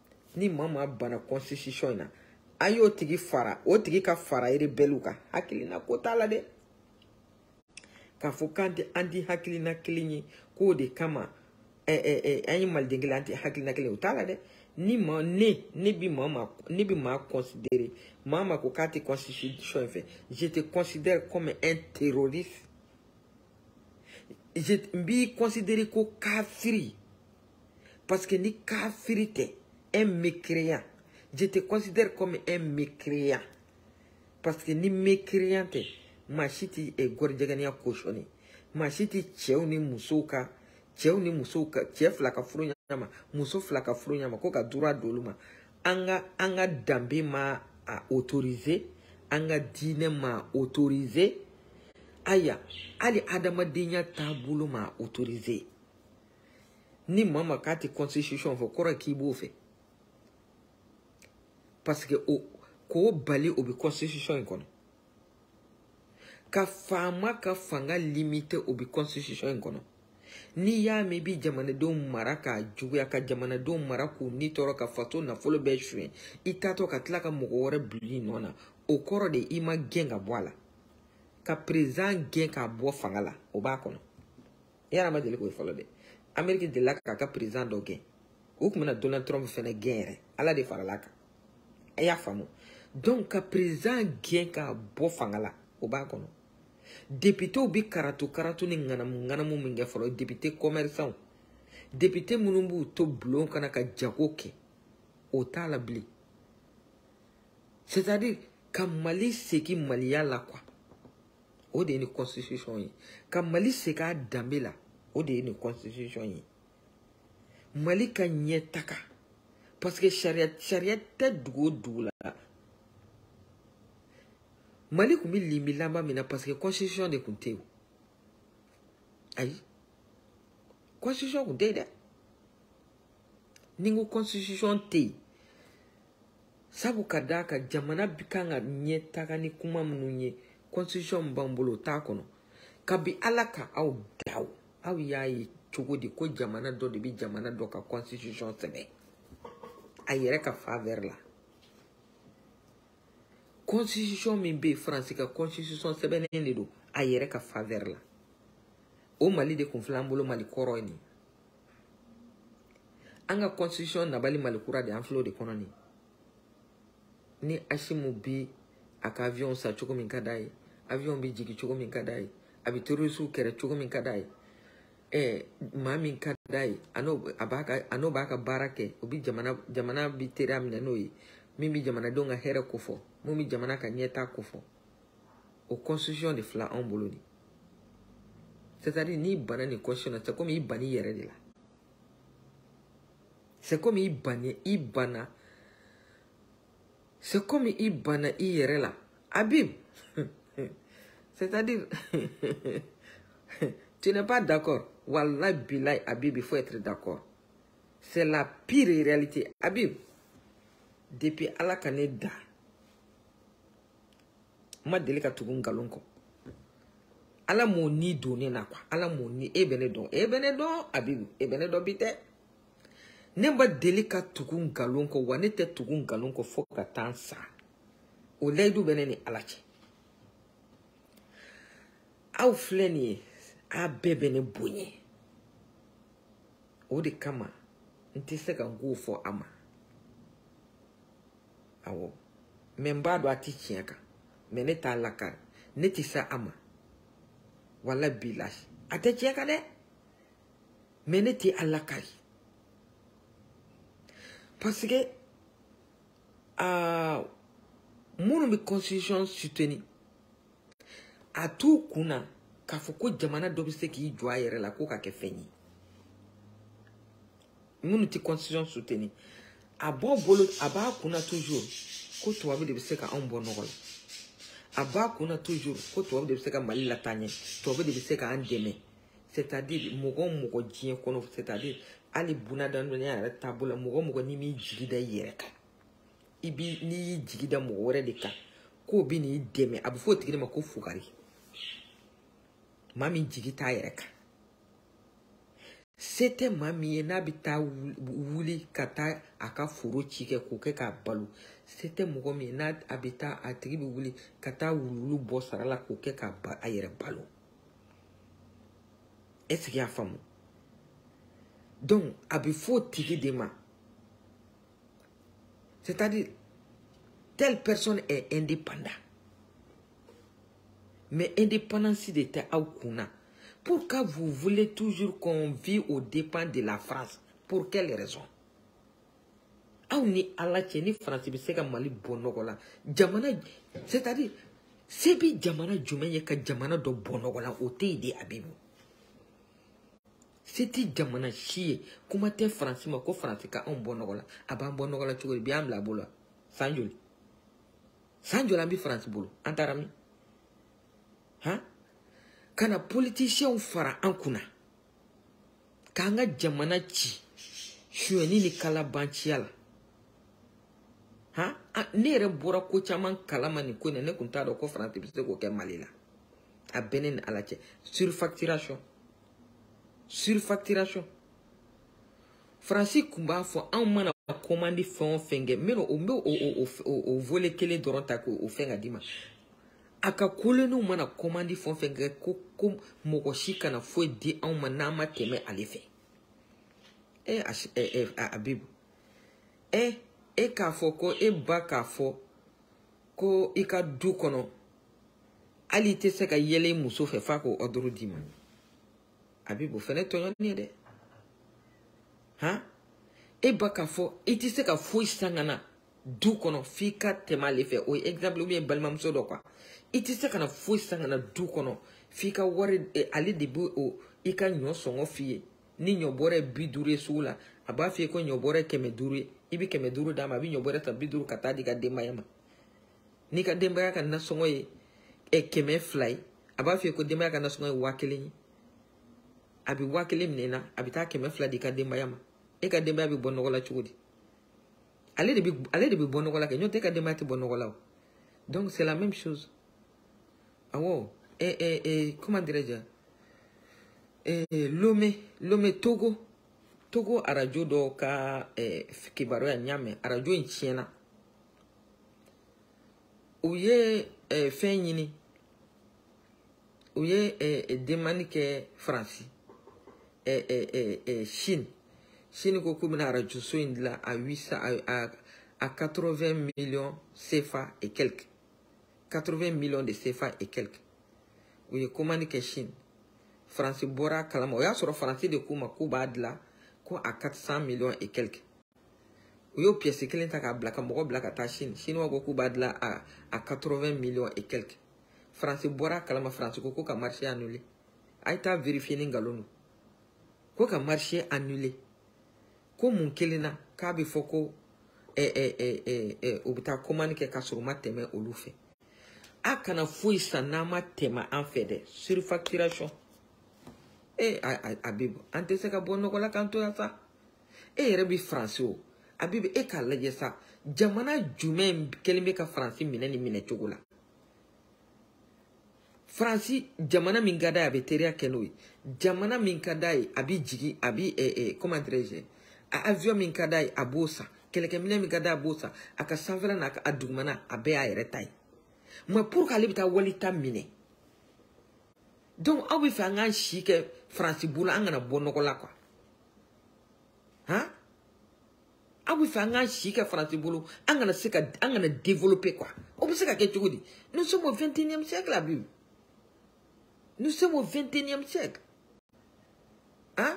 ni maa maa bana constitution in na a y'o tigi fara o tigi ka fara erebɛliw kan hakilina ko t'a la dɛ k'a fɔ k'an tɛ an di hakilina kelen ye k'o de kama ɛ ɛ ɛ an ye maliden kelen an tɛ hakilina kelen o t'a la dɛ ni maa ne ne bi maa ma ne bi maa considérer maa ma ko k'a tɛ constitution in fɛ je te considère comme un terroriste je n b'i considérer ko kafiri Parce que ni kafiri tɛ un mécréant je te considère comme un mécréant parce que ni mécréant tɛ maa si tɛ eh, gɔrijɛgɛniya cautionner maa si tɛ cɛw ni musow ka cɛw ni musow ka cɛ fila ka furu ɲama muso fila ka furu ɲama ko ka dura d'olu ma an ka an ka danbe ma a autoriser an ka diinɛ ma autoriser aya ali adamadenya taabolo ma autoriser ni maa ma k'a tɛ constitution fɔ kɔrɔ k'i b'o fɛ parce que o k'o bali o bɛ constitution in kɔnɔ ka faama ka fanga limite o bɛ constitution in kɔnɔ n'i y'a mɛn i bɛ jamanadenw mara k'a juguya ka jamanadenw mara k'u ni tɔɔrɔ ka faso nafolo bɛɛ suɲɛ i taatɔ ka tila ka mɔgɔ wɛrɛ bil'i nɔ na o kɔrɔ de i ma gɛn ka bɔ a la ka perezan gɛn k'a bɔ fanga la o b'a kɔnɔ e yɛrɛ ma deli k'o fɔlɔ dɛ ameriki delila k'a ka perezan dɔ gɛn u tun bɛna donald trump fɛnɛ gɛn yɛrɛ ala de farala kan a y'a faamu donc ka perezan gɛn k'a bɔ fanga la o b'a kɔnɔ depitew bɛ karatu karatu ni ŋanamu ŋanamu min kɛ fɔlɔ depite kɔmɛrisanw depite minnu b'u to bulon kana ka jago kɛ o t'a la bilen c'est à dire ka mali segin maliya la kuwa o de ye nin constitution ye ka mali segin a danbe la o de ye nin constitution ye mali ka ɲɛ taga parce que sariya sariya tɛ dugu o dugu la mali tun bɛ linbilanba min na parce que constitution de tun tɛ yen ayi constitution tun tɛ yen dɛ ni n ko constitution tɛ yen sabu ka d'a kan jamana bi kan ka ɲɛ taga ni kuma minnu ye constitution min b'an bolo o t'a kɔnɔ kabi ala ka aw daw aw y'a ye cogo di ko jamana dɔ de bɛ jamana dɔ ka constitution sɛbɛn a yɛrɛ ka faveur la constitution min bɛ yen faransi ka constitution sɛbɛnnen de don a yɛrɛ ka faveur la o mali de kun filɛ an bolo mali kɔrɔ ye nin ye an ka constitution nabali mali kura de an filɛ o de kɔnɔ nin ni asimu bi a ka avion sa cogo min ka d'a ye avion bi jigi cogo min ka d'a ye a bi terrorisiw kɛrɛ cogo min ka d'a ye ɛɛ maa min ka d'a ye a n'o a b'a ka a n'o b'a ka baara kɛ o bi jamana jamana bi teriya minɛ n'o ye min bi jamanadenw ka hɛrɛ kofɔ min bi jamana ka ɲɛtaa kofɔ o constitution de fila anw bolo nin c'est à dire n'i bana nin constitution na c'est comme i bani yɛrɛ de la c'est comme i bani i bana c'est comme i bana i yɛrɛ la abib c'est à dire tu n'es pas d'accord wallahi bilahi abib il faut être d'accord c'est la pire réalité abib depuis ala ka ne da ma deli ka tugu nkalon kɔ ala m'o ni don ne na kuwa ala m'o ni e bɛ ne dɔn e bɛ ne dɔn a bɛ e bɛ ne dɔn bi tɛ ne ma deli ka tugu nkalon kɔ wa ne tɛ tugu nkalon kɔ fo ka taa n sa o layidu bɛ ne ni ala cɛ aw filɛ nin ye a bɛɛ bɛ ne bonya o de kama n tɛ se ka n k'o fɔ a ma awɔ mɛ n b'a dɔn a ti tiɲɛ kan mɛ ne t'a lakari ne ti sa a ma wala bilahi a tɛ tiɲɛ kan dɛ mɛ ne ti a lakari parce que uh, minnu bɛ constitution soutenir a t'u kun na k'a fɔ ko jamana dɔ bɛ se k'i jɔ a yɛrɛ la ko ka kɛ fɛn ye minnu tɛ constitution soutenir a b'o bolo a b'a kunna toujours ko tubabu de bɛ se ka anw bɔ nɔgɔ la a b'a kunna toujours ko tubabu de bɛ se ka mali lataa ɲɛ tubabu de bɛ se k'an dɛmɛ c'est à dire mɔgɔ o mɔgɔ diɲɛ kɔnɔ c'est à dire hali bunadamadenya yɛrɛ taabolo la mɔgɔ o mɔgɔ n'i m'i jigi da i yɛrɛ kan i bi n'i y'i jigi da mɔgɔ wɛrɛ de kan k'o bɛ n'i dɛmɛ a bɛ fɔ o tigi de ma ko fugari maa min jigi t'a yɛrɛ kan se tɛ maa min ye n'a bɛ taa wuli ka taa a ka foro ci kɛ k'o kɛ k'a balo se tɛ mɔgɔ min ye n'a a bɛ taa a tigi bɛ wuli ka taa wuluwulu bɔ sara la k'o kɛ k'a ba a yɛrɛ balo ɛseke y'a faamu donc a bɛ fɔ o tigi de ma c'est à dire telle personne est indépendant mais indépendance de tɛ aw kun na. Pourquoi vous voulez toujours qu'on vit aux dépens de la France Pour quelle raison aw ni ala cɛ ni faransi bɛ se ka mali bɔ nɔgɔ la jamana c'est à dire se bɛ jamana jumɛn ye ka jamana dɔ bɔ nɔgɔ la o tɛ yen de a bɛ bɔ se tɛ jamana si ye kuma tɛ faransi ma ko faransi ka anw bɔ nɔgɔ la a b'an bɔ nɔgɔ la cogo di bi an bila a bolo la san joli san joli an bɛ faransi bolo an taara min han ka na politisiɲɛw fara an kunna k'an ka jamana ci suyɛni ni kalabanciya la han ne yɛrɛ bɔra ko caman kalama nin ko in na ne tun t'a dɔn ko faransi bɛ se k'o kɛ mali la a bɛɛ ne ni ala cɛ surfacturation surfacturation faransi tun b'a fɔ anw mana komandi fɛn o fɛn kɛ n bɛna o n bɛ o o o o volet kelen dɔrɔn ta k'o o fɛn ka d'i ma a ka kolenninw mana kɔmandi fɛn fɛn kɛ ko ko mɔgɔ si kana foyi di anw ma n'an ma tɛmɛ ale fɛ e a ɛ ɛ a bibu ɛ e k'a fɔ ko e ba k'a fɔ ko i ka du kɔnɔ hali i tɛ se ka yɛlɛ i muso fɛ f'a k'o ɔduru d'i ma a bibu fɛnɛ tɔɲɔni ye dɛ han e ba k'a fɔ i tɛ se ka foyi san ka na du kɔnɔ f'i ka tɛmɛ ale fɛ o ye exemple ou bien balimamuso dɔ quoi i tɛ se ka na foyi san ka na du kɔnɔ f'i ka wari ale de bɛ o i ka ɲɔ sɔngɔ f'i ye ni ɲɔ bɔrɛ bi duuru ye sugu la a b'a f'i ye ko ɲɔ bɔrɛ kɛmɛ duuru ye i bɛ kɛmɛ duuru d'a ma a bɛ ɲɔ bɔrɛ ta bi duuru ka taa di ka denbaya ma n'i ka denbaya ka nasɔngɔ ye ɛ kɛmɛ fila ye a b'a f'i ye ko denbaya ka nasɔngɔ ye waa kelen ye a bɛ waa kelen minɛ i la a bɛ taa kɛmɛ fila di i ka denbaya ma e ka denbaya bɛ bɔ nɔgɔ la cogo di ale de bɛ ale de bɛ bɔ nɔgɔ la kɛ n'o tɛ e ka denbaya tɛ bɔ nɔgɔ la o donc c'est la même chose awɔ ɛ ɛ ɛ comment dirais-je ɛ eh, Lome Lome Togo Togo arajo dɔ ka ɛ eh, kibaruya n y'a mɛn arajo in tiɲɛna u ye eh, fɛn ɲini u ye eh, eh, demande kɛ faransi eh, eh, eh, eh, chine chine ko k'u bɛna arajoso in dilan à 800 à, à, à 80 millions cfa et quelques 80 millions de cfa et quelques u ye commande kɛ chine faransi bɔra a kalama o y'a sɔrɔ faransi de k'u ma k'u b'a dilan ko à 400 millions et quelques u y'o piyɛsi kelen ta k'a bila ka mɔgɔ bila ka taa sini siniwa ko k'u b'a dilan a a 80 million et quelque faransi bɔra a kalama faransi ko ko ka marché annulé a ye taa vérifier ni nkalon don ko ka marché annulé ko mun kelen na k'a bɛ fɔ ko ɛ ɛ ɛ ɛ ɛ u bɛ taa commande kɛ k'a sɔrɔ u ma tɛmɛ olu fɛ a kana foyi san n'an ma tɛmɛ an fɛ dɛ surfacturation ee a a a bɛ bɔ an tɛ se ka bɔ nɔgɔ la k'an to yan sa. e yɛrɛ bɛ faransi o a bɛ e k'a lajɛ sa jamana jumɛn kɛlen bɛ ka faransi minɛ nin minɛ cogo la faransi jamana min ka d'a ye a bɛ teriya kɛ n'o ye jamana min ka d'a ye a bɛ jigin a bɛ ɛ ɛ comment dirais-je a avion min ka d'a ye a b'o san kɛlɛkɛminɛn min ka d'a ye a b'o san a ka sanfɛla n'a ka a dugumana a bɛɛ y'a yɛrɛ ta ye mɛ pour que ale bɛ taa walita minɛ donc aw bɛ fɛ an k'an si kɛ faransi bolo an kana bɔ nɔgɔ la kuwa han aw bɛ fɛ an k'an si kɛ faransi bolo an kana se ka an kana développer kuwa o bɛ se ka kɛ cogo di nous sommes au vingt et unième siècle abibu nous sommes au vingt et unième siècle han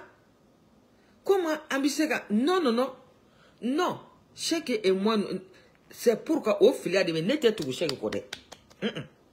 comment an bɛ se ka non non non non seke et moi c'est pourquoi o filiya de bɛ ne tɛ tugu seke kɔ dɛ.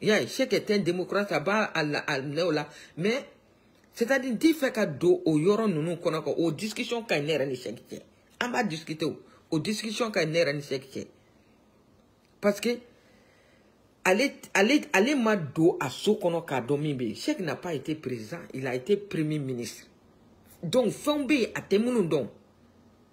I y'a ye Sɛki était un démocrate a b'a a la a minɛ o la mais c'est à dire n t'i fɛ ka don o yɔrɔ ninnu kɔnɔ quoi o discussion ka ɲi ne yɛrɛ ni Sɛki cɛ an b'a discuter o o discussion ka ɲi ne yɛrɛ ni Sɛki cɛ parce que ale ale ale ma don a so kɔnɔ k'a dɔn min bɛ yen Sɛki n'a pas été président il a été premier ministre donc fɛnw bɛ yen a tɛ minnu dɔn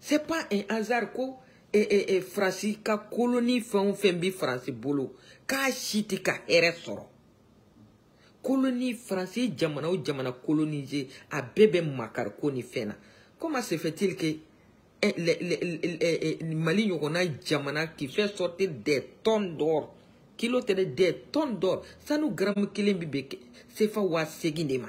c'est pas un hasard ko e, e, e, faransi ka koloni fɛn o fɛn bɛ faransi bolo k'a si tɛ ka hɛrɛ sɔrɔ koloni faransi jamana o jamana kolonize a bɛɛ bɛ makari ko ni fɛn na comment se fait-il que eh, le, le, le, eh, eh, mali ɲɔgɔnna jamana qui fait sortir des tonnes d'or kilo tɛ dɛ des tonnes d'or sanu garamu kelen bɛ bɛn sefa waa seegin de ma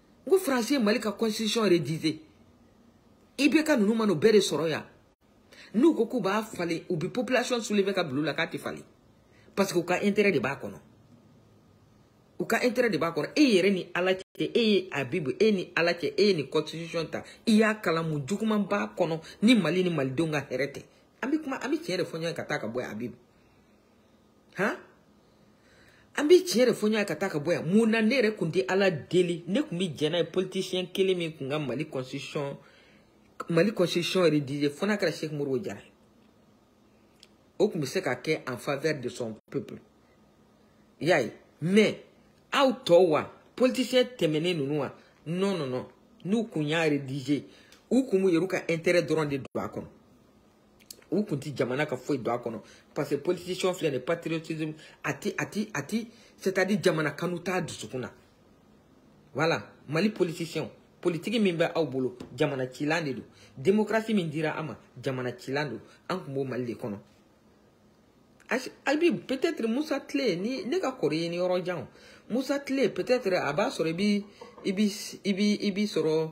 n ko faransi ye mali ka constitution yɛrɛ dize i bɛ ka ninnu mana o bɛɛ de sɔrɔ yan n'u ko k'u b'a falen u bɛ population souleve ka bila u la k'a tɛ falen parce que u ka intérêt de b'a kɔnɔ u ka intérêt de b'a kɔnɔ e yɛrɛ ni ala cɛ e ye abibu e ni ala cɛ e ye nin constitution ta i y'a kalan mun juguman b'a kɔnɔ ni mali ni malidenw ka hɛrɛ tɛ an bɛ kuma an bɛ tiɲɛ de fɔ ɲɔgɔn ye ka taa ka bɔ yan abibu han an bɛ tiɲɛ de fɔ ɲɔgɔn ye ka taa ka bɔ yan mun na ne yɛrɛ kun tɛ ala deli ne kun bɛ jɛn n'a ye politisiyɛn kelen min kun ka mali constitution mali constitution yɛrɛ di ye fo n'a kɛra seki moribo jara ye o tun bɛ se ka kɛ en faveur de son peuple i y'a ye mais aw tɔw wa politisiyɛn tɛmɛnen ninnu wa non non non n'u kun y'a yɛrɛ di ye u kun b'u yɛrɛ ka intérêt dɔrɔn de don a kɔnɔ. u kun tɛ jamana ka foyi don a kɔnɔ parce que politisiyɔn filɛ nin ye patriotisme a ti a ti a ti c'est à dire jamana kanu t'a dusukun na voilà mali politisiyɔn politiki min bɛ aw bolo jamana cilan de don démocratie min dira an ma jamana cilan don an kun b'o mali de kɔnɔ abi peut-être musa tile ni ne ka kɔrɔ ye ni yɔrɔ jan o musa tile peut-être a b'a sɔrɔ i bi i bi i bi i bi sɔrɔ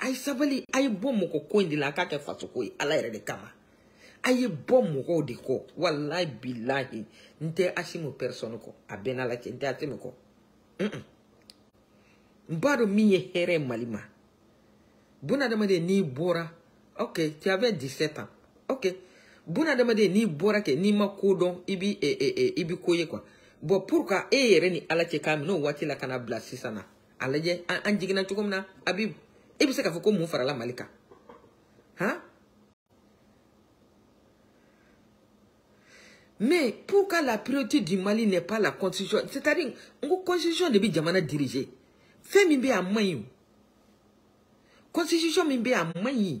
a ye sabali a ye bɔ mɔgɔ ko in de la a k'a kɛ fasoko ye ala yɛrɛ de kama a ye bɔ mɔgɔw de kɔ walayi bilahi n tɛ asimu pɛrisɔni kɔ a bɛɛ n'ala cɛ n tɛ asimu kɔ n b'a dɔn min ye hɛrɛ ye mali ma bunadamaden n'i bɔra ok tu avais 17 ans ok bunadamaden n'i bɔra kɛ n'i ma ko dɔn i bi e, e, e, i bi ko ye quoi bon pour que e yɛrɛ ni ala cɛ k'a minɛ o waati la ka na bila sisan na a lajɛ an jiginna cogo min na abibu e bɛ se k'a fɔ ko mun farala mali kan han mais pourquoi la priorité du mali n'est pas la constitution c'est à dire n ko constitution de bɛ jamana diriger fɛn min bɛ yen a man ɲi o constitution min bɛ yen a man ɲi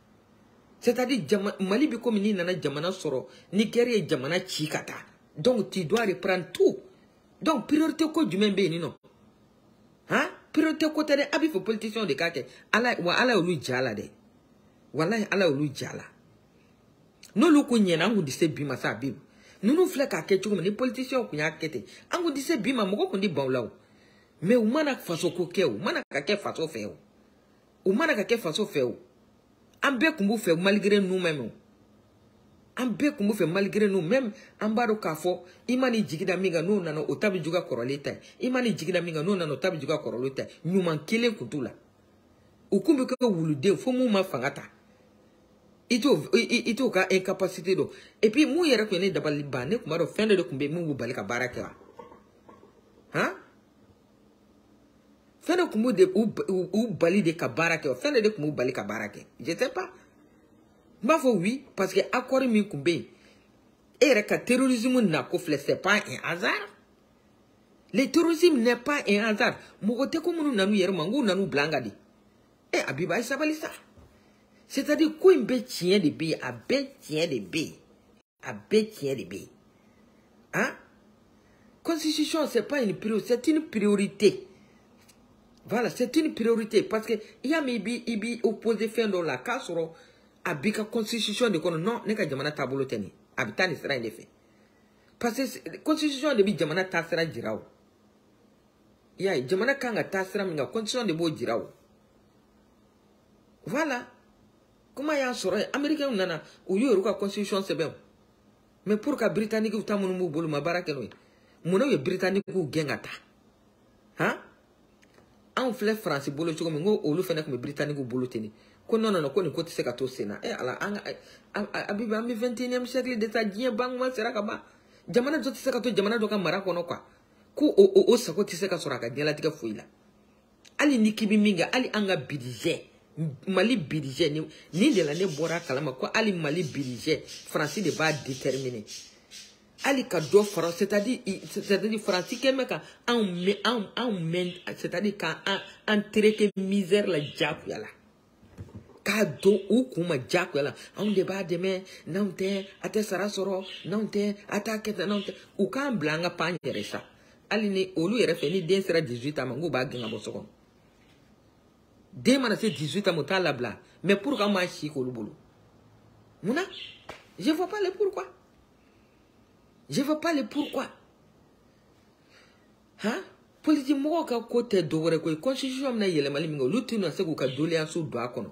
c'est-à-dire jama mali bɛ komi n'i nana jamana sɔrɔ ni guerre ye jamana ci ka taa donc tu dois reprendre tout donc priorité ko jumɛn bɛ yen nin nɔ han priorité ko tɛ dɛ a bɛ fɛ politiciens de k'a kɛ ala wa ala y'olu ja la dɛ walahi ala y'olu ja la n'olu ko ɲɛna an kun tɛ se bi ma sa bi ninnu filɛ k'a kɛ cogo min ni politiciens kun y'a kɛ ten an kun tɛ se bi ma mɔgɔ kun tɛ ban o la o mais u mana faso ko kɛ o u mana ka kɛ faso fɛ o. u mana ka kɛ faso fɛ o an bɛɛ kun b'u fɛ maligere ninnu mɛn o an bɛɛ kun b'u fɛ maligere ninnu mɛm an b'a dɔn k'a fɔ i ma nin jigi da min kan n'o nana o ta bɛ juguya kɔrɔlen ta ye i ma nin jigi da min kan n'o nana o ta bɛ juguya kɔrɔlen ta ye ɲuman kelen kun t'u la u kun bɛ kɛ wuluden fo mun ma fanga ta i t'o i t'o ka incapacité dɔn et puis mun yɛrɛ tun ye ne dabali ban ne tun b'a dɔn fɛn dɔ de tun bɛ yen mun b'u bali ka baara kɛ wa han. fɛn de tun b'u de u bali de ka baara kɛ fɛn de de tun b'u bali ka baara kɛ je sais pas n b'a fɔ oui parce que accord min tun bɛ yen e yɛrɛ ka terrorisme na ko filɛ c'est pas un hasard le terrorisme n'est pas un hasard mɔgɔ tɛ ko minnu nanu yɛrɛ ma n k'u nanu bila an ka de ɛ a b'i ba sabali sa c'est à dire ko in bɛɛ tiɲɛ de bɛ yen a bɛɛ tiɲɛ de bɛ yen a bɛɛ tiɲɛ de bɛ yen ah constitution c'est pas une priorité c'est une priorité voilà c'est une priorité parce que i y'a mɛn i b'i i b'i opposer fɛn dɔ la k'a sɔrɔ a b'i ka constitution de kɔnɔ non ne ka jamana taabolo tɛ nin a bɛ taa nin sira in de fɛ parce que constitution de bɛ jamana taasira jira o i y'a ye jamana kan ka taasira min kan constitution de b'o jira o voilà kuma y'a sɔrɔ yen amerikɛnw nana u y'u yɛrɛ ka constitution sɛbɛn mais pour ka britanikiw ta minnu b'u bolo ma baara kɛ n'o ye mun na u ye britanikiw gɛn ka taa han anw filɛ faransi bolo cogo min ko olu fana tun bɛ britanikiw bolo ten de ko non non ko nin ko tɛ se ka to sen na e ala an ka abibi an bɛ 21e siècle de ta diɲɛ banguma sera ka ban jamana dɔ tɛ se ka to jamana dɔ ka mara kɔnɔ quoi ko o o sago tɛ se ka sɔrɔ a ka diɲɛlatigɛ foyi la hali ni k'i bɛ min kɛ hali an ka birizɛ mali birizɛ ni nin de la ne bɔra a kalama ko hali mali birizɛ faransi de b'a déterminer hali ka dɔ fara c'est à dire c'est à dire faransi kɛ mɛ ka anw mɛ anw anw mɛ c'est à dire ka an an tereke misère la jagoya la. k'a don u kun ma diyagoya la anw de b'a dɛmɛ n'anw tɛ a tɛ sara sɔrɔ n'anw tɛ a t'a kɛ tan n'anw tɛ u k'an bila an ka pan yɛrɛ sa hali ni olu yɛrɛ fɛ ni den sera 18 ans ma n k'u b'a gɛn ka bɔ so kɔnɔ den mana se 18 ans ma u t'a labila mais pour que an b'a si k'olu bolo mun na je vois pas le pourquoi je vois pas le pourquoi han politikimɔgɔw ka ko tɛ dɔ wɛrɛ ko ye constitution bɛna yɛlɛmali min kɛ olu tɛna se k'u ka doléance don a kɔnɔ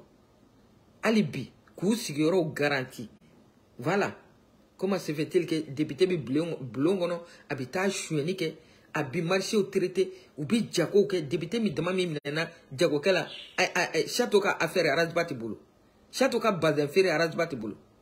hali bi k'u sigiyɔrɔw garanti voilà comment se fait-il que député bɛ bulon kɔnɔ a bɛ taa suyɛni kɛ a bi marisiw traité u bɛ jagow kɛ député min dama min minɛna jagokɛ la chateau ka affaire arasba tɛ bolo chateau ka bazɛn feere arasba tɛ bolo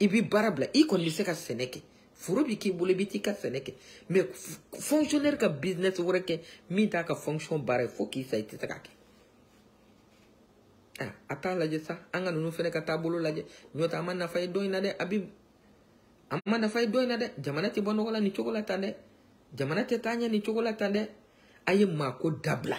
i bɛ baara bila i kɔni bɛ se ka sɛnɛ kɛ foro bɛ k'i bolo i bɛ t'i ka sɛnɛ kɛ mɛ fonctionnaire ka business wɛrɛ kɛ min t'a ka fonction baara ye fo k'i sa i tɛ se k'a kɛ ah, a t'a lajɛ sa an ka ninnu fana ka taabolo lajɛ n'o tɛ an ma nafa ye dɔ in na dɛ abi an ma nafa ye dɔ in na dɛ jamana tɛ bɔ nɔgɔ la nin cogo la tan dɛ jamana tɛ taa ɲɛ nin cogo la tan dɛ a ye maako dabila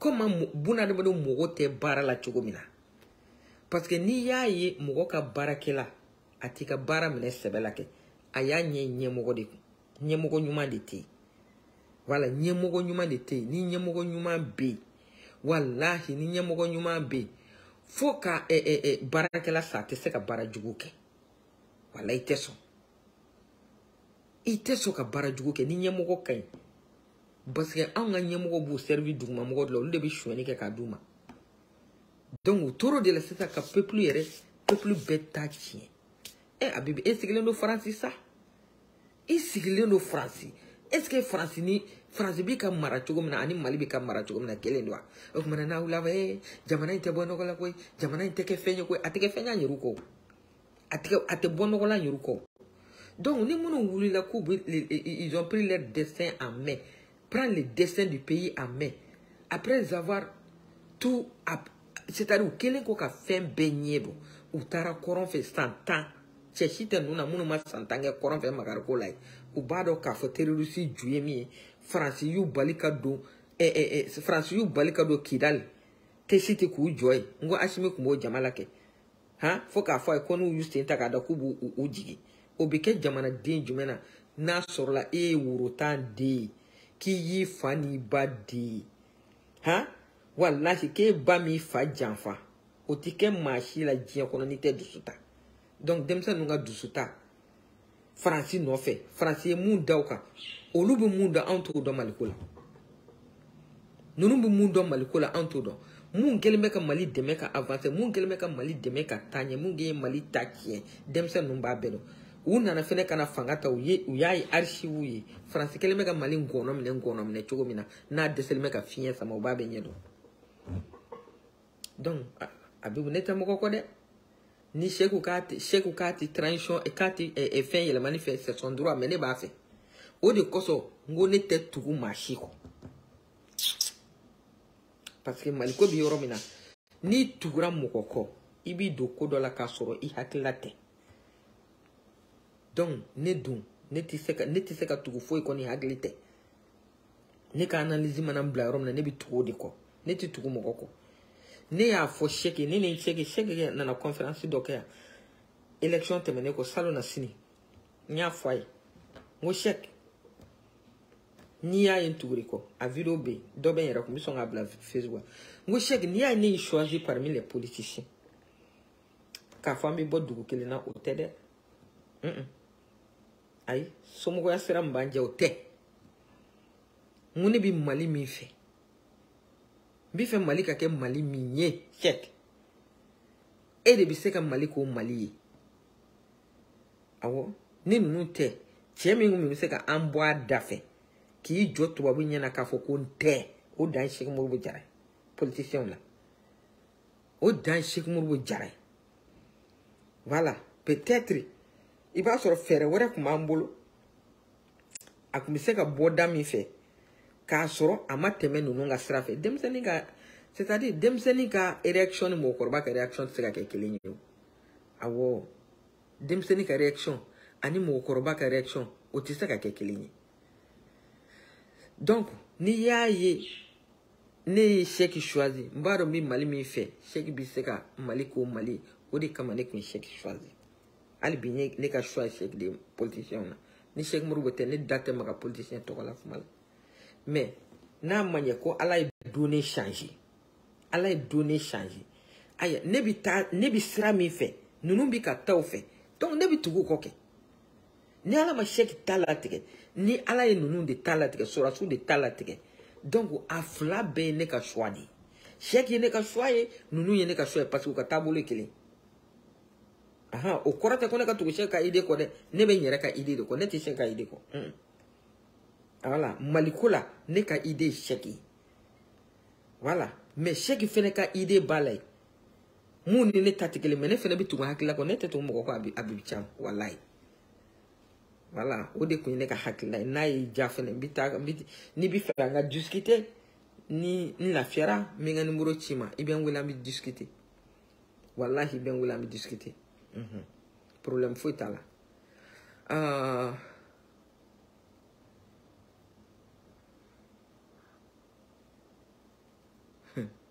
kɔma bunadamadenw mɔgɔ tɛ baara la cogo min na parce que n'i y'a ye mɔgɔ ka baarakɛla a t'i ka baara minɛ sɛbɛ la kɛ a y'a ɲɛ ɲɛmɔgɔ de kun ɲɛmɔgɔ ɲuman de tɛ yen wala ɲɛmɔgɔ ɲuman de tɛ yen ni ɲɛmɔgɔ ɲuman bɛ yen walahi ni ɲɛmɔgɔ ɲuman bɛ yen fo ka ɛ ɛ ɛ baarakɛla sa a tɛ se ka baara jugu kɛ wala i tɛ sɔn i tɛ sɔn ka baara jugu kɛ ni ɲɛmɔgɔ ka ɲi parce que anw ka ɲɛmɔgɔ b'u sɛrifi dugumamɔgɔ de la olu de bɛ sonyɛni kɛ k'a d'u ma donc u tor'o de la sisan ka peuple yɛrɛ peuple bɛɛ ta tiɲɛ ɛ a bɛ e sigilen don faransi sa i sigilen don faransi est ce que faransi ni faransi bɛ ka mara cogo min na ani mali bɛ ka mara cogo min na kelen don wa o tuma na n'aw laban ee jamana in tɛ bɔ nɔgɔ la koyi jamana in tɛ kɛ fɛn ye koyi a tɛ kɛ fɛn ye an yɛrɛw kɔ a tɛ a tɛ bɔ nɔgɔla yɛrɛ kɔ donc ni minnu wulila k'u bɛ ils ont pris leur destin en main prend le destin du pays en main après avoir tout c'est-à-dire u kelen ko ka fɛn bɛɛ ɲɛ bɔ u taara kɔrɔn fɛ san tan cɛ si tɛ ninnu na minnu ma san tan kɛ kɔrɔn fɛ magariko la ye u b'a dɔn k'a fɔ terorisi ju ye min ye faransi y'u bali ka don eh, eh, eh, faransi y'u bali ka don kidali tɛ si tɛ k'u jɔ ye n ko asimi tun b'o jama la kɛ han fo k'a fɔ a ye ko n'u y'u sen ta k'a da k'u b'u u- u jigin o bɛ kɛ jamanaden jumɛn na n'a sɔrɔla e ye worotan de ye k'i y'i fa n'i ba de ye han walahi k'e ba m'i fa janfa o tɛ kɛ maa si la diɲɛ kɔnɔ n'i tɛ dusu ta donc denmisɛn ninnu ka dusu ta faransi nɔfɛ faransi ye mun da u kan olu bɛ mun dɔn anw t'o dɔn maliko la ninnu bɛ mun dɔn maliko la anw t'o dɔn mun kɛlen bɛ ka mali dɛmɛ ka avanse mun kɛlen bɛ ka mali dɛmɛ ka taa ɲɛ mun ye mali ta tiɲɛ denmisɛn ninnu b'a bɛɛ dɔn u nana fɛnɛ ka na fanga ta u ye u y'a ye arisiw ye faransi kɛlen bɛ ka mali ngɔnɔ minɛ ngɔnɔ minɛ cogo min na n'a dɛsɛlen bɛ ka fiɲɛ sama u b'a bɛɛ ɲɛ dɔn donc a bɛ ne tɛ mɔgɔ kɔ dɛ ni seku k'a tɛ seku k'a tɛ transition k'a tɛ ɛ fɛn yɛlɛmani fɛ section droit mais ne b'a fɛ o de kosɔn n ko ne tɛ tugu maa si kɔ parce que maliko bɛ yɔrɔ min na n'i tugura mɔgɔ kɔ i b'i don ko dɔ la k'a sɔrɔ i hakilila tɛ donc ne dun ne tɛ se ka ne tɛ se ka tugu foyi kɔni hakili tɛ. ne ka analyse mana n bila yɔrɔ min na ne bɛ tugu o de kɔ ne tɛ tugu mɔgɔ kɔ ne y'a fɔ sɛki ne ni sɛki sɛki nana conférence dɔ kɛ yan élection tɛmɛnen kɔ salon na sini n y'a fɔ a ye n ko sɛki n'i y'a ye n tuguri kɔ a video bɛ yen dɔ bɛ n yɛrɛ kun n bɛ sɔn k'a bila facebook n ko sɛki n'i y'a ye ne y'i choisi parmi les politiciens k'a fɔ an bɛ bɔ dugu kelen na o tɛ dɛ. Mm -mm. ayi somɔgɔya sira min b'an jɛ o tɛ n ko ne bɛ mali min fɛ n bɛ fɛ mali ka kɛ mali min ye cɛk e de bɛ se ka mali k'o mali ye awɔ ne ninnu tɛ cɛ min kun bɛ se ka an bɔ a da fɛ k'i jɔ tubabu ɲɛna k'a fɔ ko n tɛ o dan ye sɛgɛmɔgɔ bɛ jara politisiyɛnw la o dan ye Seku Moribo Jara ye voilà peut-être i b'a sɔrɔ fɛɛrɛ wɛrɛ tun b'an bolo a tun bɛ se ka bɔ da min fɛ k'a sɔrɔ a ma tɛmɛ ninnu ka sira fɛ denmisɛnnin ka c'est-à-dire denmisɛnnin ka réaction ni mɔgɔkɔrɔba ka réaction tɛ se ka kɛ kelen ye o awɔ denmisɛnnin ka réaction ani mɔgɔkɔrɔba ka réaction o tɛ se ka kɛ kelen ye donc n'i y'a ye ne ye sɛki choisi n b'a dɔn bɛ mali min fɛ sɛki bɛ se ka mali k'o mali o de kama ne tun ye sɛki choisi hali bi ne ne ka choix sɛki de ye politisiyɛnw na ni sɛki moribo tɛ ne da tɛ maga politisiyɛn tɔgɔ la kuma la mais n'a ma ɲɛ ko ala ye donne changer ala ye donne changer aya ne bɛ taa ne bɛ sira min fɛ ninnu bɛ ka taa o fɛ donc ne bɛ tugu o kɔ kɛ ni ala ma sɛki ta latigɛ ni ala ye ninnu de ta latigɛ sɔrɔsiw de ta latigɛ donc a fila bɛɛ ye ne ka choix de ye sɛki ye ne ka choix ye ninnu ye ne ka choix ye parce que u ka taabolo ye kelen ahan o kɔrɔ tɛ ko ne ka tugu sɛki ka idée kɔ dɛ ne bɛ n yɛrɛ ka idée de kɔ ne tɛ sɛki ka idée kɔ un voilà maliko la ne ka idée ye sɛki ye voilà mais sɛki fɛnɛ ka idée b'a la ye mun ni ne ta tɛ kelen mɛ ne fana bɛ tugu hakilila kɔ ne tɛ tugu mɔgɔ kɔ a bɛ a bɛ ca walayi wala o de tun ye ne ka hakilila ye n'a y'i diya fana n bɛ taa n bɛ n'i bɛ fɛ ka n ka discuter ni n lafiyara n bɛ n ka nimoro ci ma i bɛ n wele an bɛ discuter walahi i bɛ n wele an bɛ discuter unhun problème foyi t'a la aa.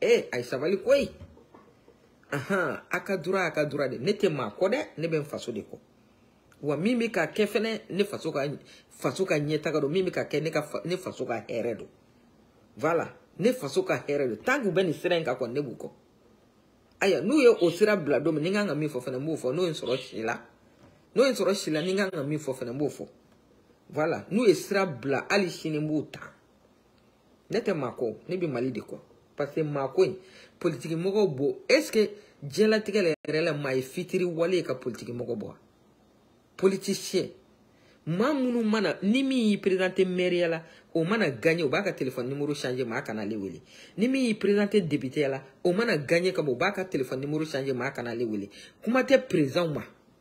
ee a ye sabali koyi ahan a ka dura a ka dura de ne tɛ maa kɔ dɛ ne bɛ n faso de kɔ wa min bɛ ka kɛ fɛnɛ ne faso ka faso ka ɲɛtaga don min bɛ ka kɛ ne ka ne faso ka hɛrɛ don voilà ne faso ka hɛrɛ don tant que u bɛ nin sira in kan kɔni ne b'u kɔ ayiwa n'u ye o sira bila don min ni n kan ka min fɔ fɛnɛ n b'o fɔ n'o ye n sɔrɔ si la n'o ye n sɔrɔ si la ni n kan ka min fɔ fɛnɛ n b'o fɔ voilà n'u ye sira bila hali sini n b'u ta ne tɛ maako ne bɛ mali de kɔ parce que maako in politiki mɔgɔw b'o est ce que diɲɛlatigɛ la yɛrɛ la maa ye fitiri wale ye ka politiki mɔgɔ bɔ wa politisiyɛn maa minnu mana ni min y'i perezante mɛriya la o mana gaɲe o b'a ka telefɔni nimoro change maa kana ale wele ni min y'i perezante debiteya la o mana gaɲe ka bɔ o b'a ka telefɔni nimoro change maa kana ale wele kuma tɛ perezanw ma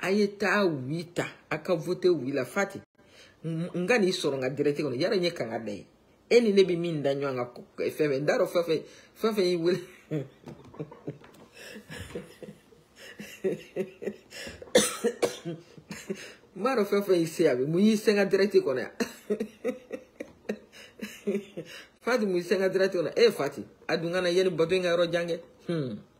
a ye taa wi ta a ka vote wi la fati n ka n'i sɔrɔ n ka dirɛti kɔnɔ yala n ye kanga da ye e ni ne bɛ min da ɲɔgɔn kan fɛn fɛn n t'a dɔn fɛn fɛn fɛn fɛn y'i wele n b'a dɔn fɛn fɛn y'i se a bɛ mun y'i se n ka dirɛti kɔnɔ yan fati mun y'i se n ka dirɛti kɔnɔ e fati a dun kana yanni bato in ka yɔrɔ jan kɛ.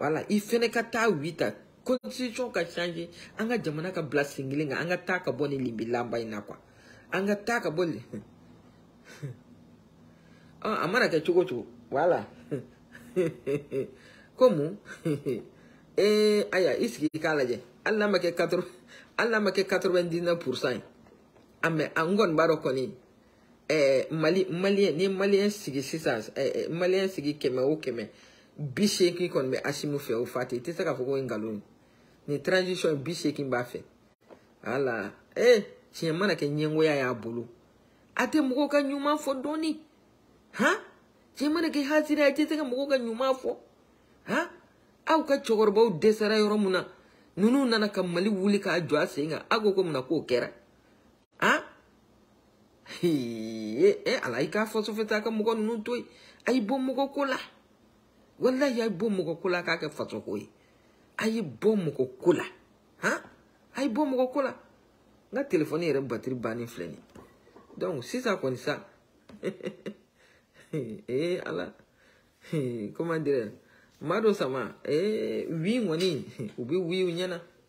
wala i fɛnɛ ka taa wi ta constitution ka changer an ka jamana ka bila sen kelen kan an ka taa ka bɔ ni limbilanba in na kuwa an ka taa ka bɔ a mana kɛ cogo cogo wala komu ee aya i sigi k'a lajɛ hali n'a ma kɛ hali n'a ma kɛ 99 pourcent ye a mɛ an kɔni b'a dɔn kɔni ɛɛ mali maliyɛn ni maliyɛn sigi sisan ɛɛ maliyɛn sigi kɛmɛ o kɛmɛ bi seegin kɔni bɛ asimu fɛ o fati i tɛ se k'a fɔ ko nkalon nin transition bi seegin b'a fɛ ala ee eh, tiɲɛ mana kɛ ɲɛngoya y'a bolo a tɛ mɔgɔw ka ɲuman fɔ dɔɔni han tiɲɛ mana kɛ hasira a tɛ se ka mɔgɔw ka ɲuman fɔ han aw ka cɛkɔrɔbaw dɛsɛra yɔrɔ min na ninnu nana ka mali wuli k'a jɔ a sen kan aw ko ko mun na k'o kɛra an e ala i k'a fɔ sofɛta ka mɔgɔ ninnu to yen a y'i bɔ mɔgɔ ko la walayi a y'i bɔ mɔgɔ ko la k'a kɛ faso ko ye a y'i bɔ mɔgɔ ko la han a y'i bɔ mɔgɔ ko la n ka telefɔni yɛrɛ batiri bannen filɛ nin donc sisan kɔni sa ee ala comment dirais maa dɔ sama ee wi kɔni u bɛ wi u ɲɛna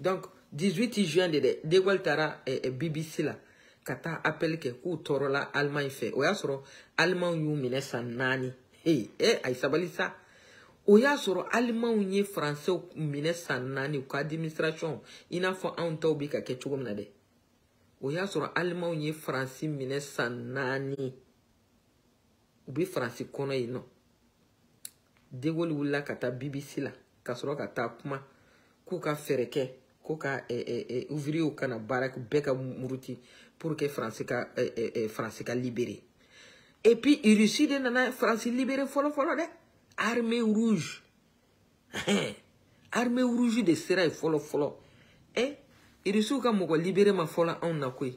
donc 18 juin de dɛ de Gaulle taara eh, eh, BBC la ka taa appel kɛ k'u tɔɔrɔla Allemagne fɛ o y'a sɔrɔ Allemagne y'u minɛ san naani hey, eh, a ye sabali sa o y'a sɔrɔ Allemagne ye Français minɛ san naani u ka administration i n'a fɔ anw taw bɛ ka kɛ cogo min na dɛ o y'a sɔrɔ Allemagne ye France minɛ san naani u bɛ France kɔnɔ yen nɔ. degoli wulila ka taa bbc la ka sɔrɔ ka taa kuma k'u ka fɛɛrɛ kɛ ko ka eh, eh, eh, ouvriers kana baara bɛɛ ka muruti pour que faransi ka faransi ka libere et puis russie de nana faransi libere fɔlɔ fɔlɔ dɛ armée rouge armée rouge de sera yen fɔlɔ fɔlɔ ɛ russiw ka mɔgɔ libere ma fɔlɔ anw na koyi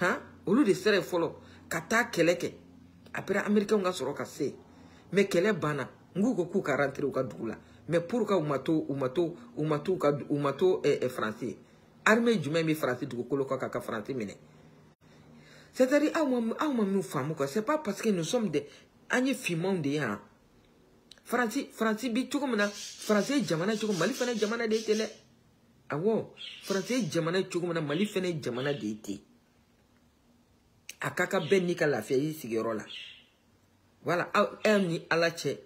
han olu de sera fɔlɔ ka taa kɛlɛ kɛ après américain ka sɔrɔ ka se mais kɛlɛ banna ng'u ko k'u ka rentrer u ka dugu la mais pour ka u ma to u ma to u ma to ka u ma to eh, eh, faransi armée jumɛn bɛ faransi dugukolo kɔ ka ka faransi minɛ c'est à dire aw ma aw ma min faamu quoi c'est pas parce que nous sommes des an ye finmanw de ye yan faransi faransi bi cogo min na faransi ye jamana cogo mali fana jamana de ye ten dɛ awɔ faransi ye jamana ye cogo min na mali fɛnɛ ye jamana de ye ten a ka ka bɛɛ n'i ka lafiya y'i sigiyɔrɔ la wala aw e ni ala cɛ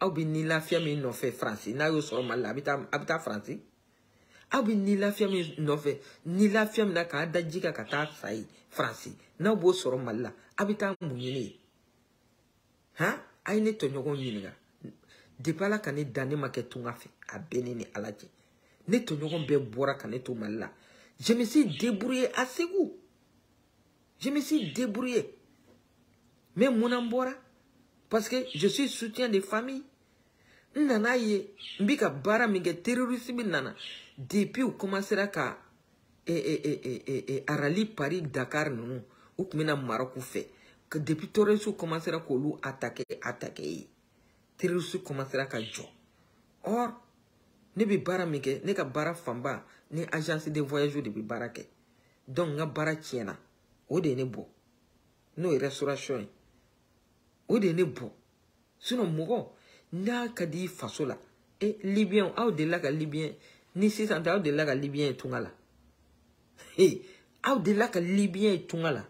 aw bɛ ni lafiya min nɔfɛ faransi n'a y'o sɔrɔ mali la a bɛ taa a bɛ taa faransi aw bɛ ni lafiya min nɔfɛ ni lafiya min na k'a da ji kan ka taa sa ye faransi n'aw b'o sɔrɔ mali la aw bɛ taa mun ɲini yen han a ye ne tɔɲɔgɔnw ɲininka depi ala ka ne dan ne ma kɛ tunga fɛ a bɛɛ ne ni ala cɛ ne tɔɲɔgɔn bɛɛ bɔra ka ne to mali la je me suis débrouillé à segu je me suis débrouillé mais mun na n bɔra parce que je suis soutien de famille n nana ye n bɛ ka baara min kɛ terorisimi nana depi u kɔmasera ka e, e, e, arali pari dakar ninnu u tun bɛna marɔku fɛ depi terorisiw kɔmasera k'olu atake atake ye terorisi kɔmasera ka jɔ or ne bɛ baara min kɛ ne ka baara fanba ni agence de voyage de bɛ baara kɛ donc n ka baara tiɲɛna o de ye ne bɔ n'o ye restauration ye o de ye ne bɔ sinɔn mɔgɔ n'a ka di i faso la e libiyɛnw aw delila ka libiyɛn ni sisan tɛ aw delila ka libiyɛn ye tunga la aw delila ka libiyɛn ye tunga la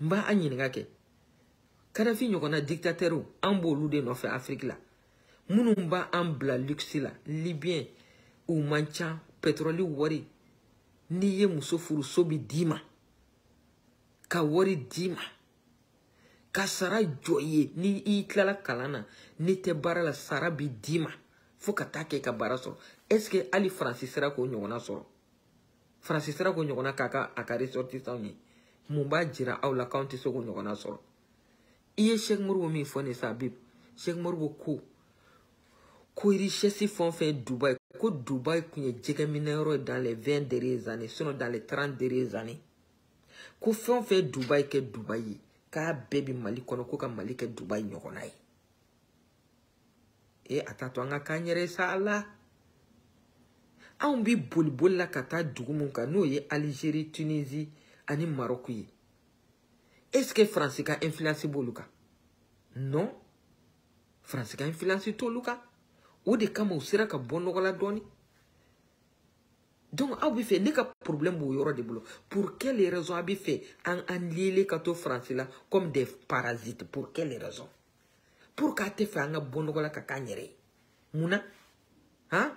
n b'a an ɲininka kɛ kadafi ɲɔgɔnna diktatɛriw an b'olu de nɔfɛ afiriki la minnu b'a an bila luxe la libiyɛn u man ca pɛtɔrɔli wari n'i ye muso furu so bi d'i ma ka wari d'i ma ka sara jɔ i ye ni i tilala kalan na n'i tɛ baara la sara bɛ d'i ma fo ka taa kɛ i ka baara sɔrɔ est ce que hali faransi sera k'o ɲɔgɔnna sɔrɔ faransi sera k'o ɲɔgɔnna k'a ka a ka ressortissants ye mun b'a jira aw la k'anw tɛ se k'o ɲɔgɔnna sɔrɔ i ye sɛki moribo min fɔ nin sa bib sɛki moribo ko ko richesse fɛn o fɛn ye dubayi ko dubayi tun ye jɛgɛminɛyɔrɔ ye dans les 20 dernières années sinon dans les 30 dernières années ko fɛn o fɛn dubayi kɛ dubayi ye k'a bɛɛ bɛ mali kɔnɔ ko ka mali kɛ dubayi ɲɔgɔnna ye ee a t'a to an ka k'an yɛrɛ ye sa ala anw bɛ boliboli la ka taa dugu min kan n'o ye alizeri tunisi ani marɔku ye est ce que faransi ka influence b'olu kan non faransi ka influence t'olu kan o de kama u sera ka bɔ nɔgɔ la dɔɔni donc aw bɛ fɛ ne ka problème b'o yɔrɔ de bolo pour quelle raison a bɛ fɛ an an liele ka to france la comme des parasites pour quelle raison pour k'a tɛ fɛ an ka bɔ nɔgɔ la ka k'an yɛrɛ ye mun na han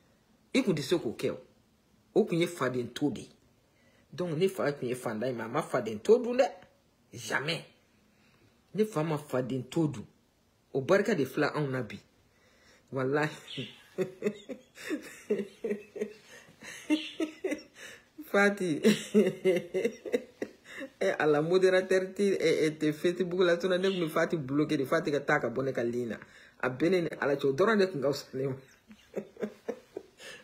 i kun tɛ se k'o kɛ o o kun ye faden to de ye donc ne fa kun ye fanda ye mais a ma faden to dun dɛ jamais ne fa ma faden to dun o barika de fila anw na bi walahi fati eh, ala modérateur ti eh, eh, te facebook la tuna ne kun fati bloquer de fati ka taa ka bɔ ne ka ligne na a bɛ ne ni ala cɛ o dɔrɔn de kun ka fisa ne ma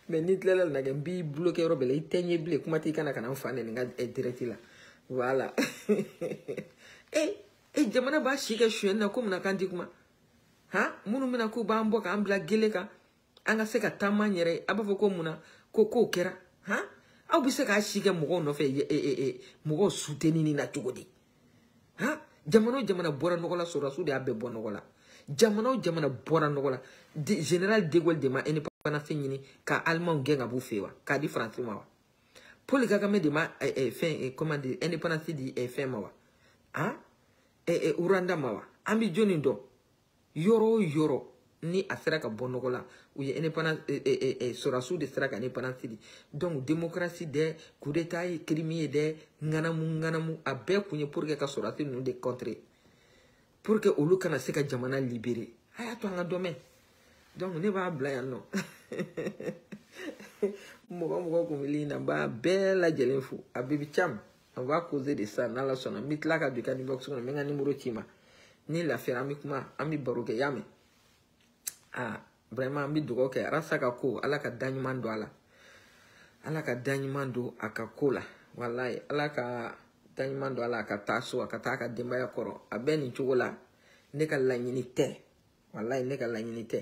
mɛ n'i tilala na kɛ n b'i bulokɛ yɔrɔ bɛɛ la i tɛ ɲɛ bilen kuma t'i kana ka na n fa nɛni n ka eh, dirɛti la voilà e e jamana b'a si kɛ suyɛni na ko mun na k'an ti kuma han minnu bɛna k'u b'an bɔ k'an bila gele kan an ka se ka taama n yɛrɛ ye a b'a fɔ ko mun na ko k'o kɛra han aw bɛ se k'a si kɛ mɔgɔw nɔfɛ mɔgɔw sutenini na cogo di ha jamana o jamana bɔra nɔgɔ la sɔrɔdasiw de y'a bɛɛ bɔ nɔgɔ la jamana o jamana bɔra nɔgɔ la general de Gaulle de ma indépendance ɲini ka alimanw gɛn ka b'u fɛ wa k'a di faransi ma wa Paul Kagame de ma eh, eh, fɛn eh, comment dire indépendance di fɛn ma wa han Rwanda ma wa an bɛ jɔni dɔn yɔrɔ o yɔrɔ ni a sera ka bɔ nɔgɔ la u ye indépendance eh, eh, eh, sɔrɔdasiw de sera ka indépendance di donc démocratie dɛ coup d'état ye crime ye dɛ ŋanamu ŋanamu a bɛɛ kun ye pour que ka sɔrɔdasi ninnu de contrer pour que olu kana se ka jamana libérer a y'a to an ka dɔ mɛn donc ne b'a bila yan nɔ mɔgɔ mɔgɔ kun wuli in na n b'a bɛɛ lajɛlen fo a bɛ bi cam on va causer de ça n'ala sɔnna n bɛ tila ka don i ka inbox kɔnɔ n bɛ n ka nimoro ci ma ni lafiyara an bɛ kuma an bɛ baro kɛ y'a mɛn aa vraiment an bɛ dugawu kɛ arasa ka ko ala ka da ɲuman don a la ala ka da ɲuman don a ka ko la walayi ala ka da ɲuman don a la a ka taa so a ka taa a ka denbaya kɔrɔ a bɛ nin cogo la ne ka laɲini tɛ walayi ne ka laɲini tɛ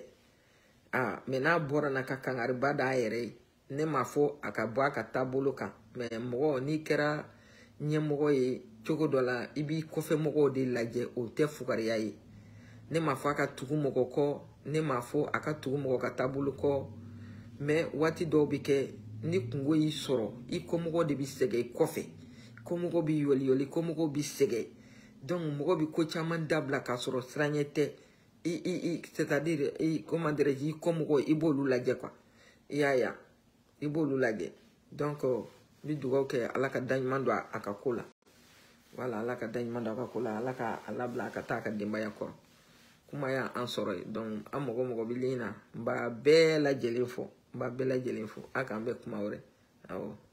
aa mɛ n'a bɔra na ka kangariba d'a yɛrɛ ye ne m'a fɔ a ka bɔ a ka taabolo kan mɛ mɔgɔ n'i kɛra ɲɛmɔgɔ ye cogo dɔ la i b'i kɔfɛ mɔgɔw de lajɛ o tɛ fugariya ye ne m'a fɔ a ka tugu mɔgɔ kɔ ne m'a fɔ a ka tugu mɔgɔ ka taabolo kɔ mɛ waati dɔw bɛ kɛ ni kungo y'i sɔrɔ i kɔmɔgɔ de bɛ sɛgɛn i kɔfɛ kɔmɔgɔ bɛ yɔliyɔli kɔmɔgɔ bɛ sɛgɛn donc mɔgɔ bɛ ko caman dabila k'a sɔrɔ siranyɛ tɛ i i i c'est à dire i comment dirais je i kɔmɔgɔ i b'olu lajɛ quoi i y'a ye i b'olu lajɛ donc n bɛ dugawu kɛ ala ka da ɲuman don a ka ko la wala ala ka da ɲuman don a ka ko la ala ka a labila a ka taa a ka denbaya kɔrɔ kuma y'an sɔrɔ yen donc an mɔgɔ mɔgɔ bɛ ligne na n b'a bɛɛ lajɛlen fɔ n b'a bɛɛ lajɛlen fo a k'an bɛɛ kuma wɛrɛ awɔ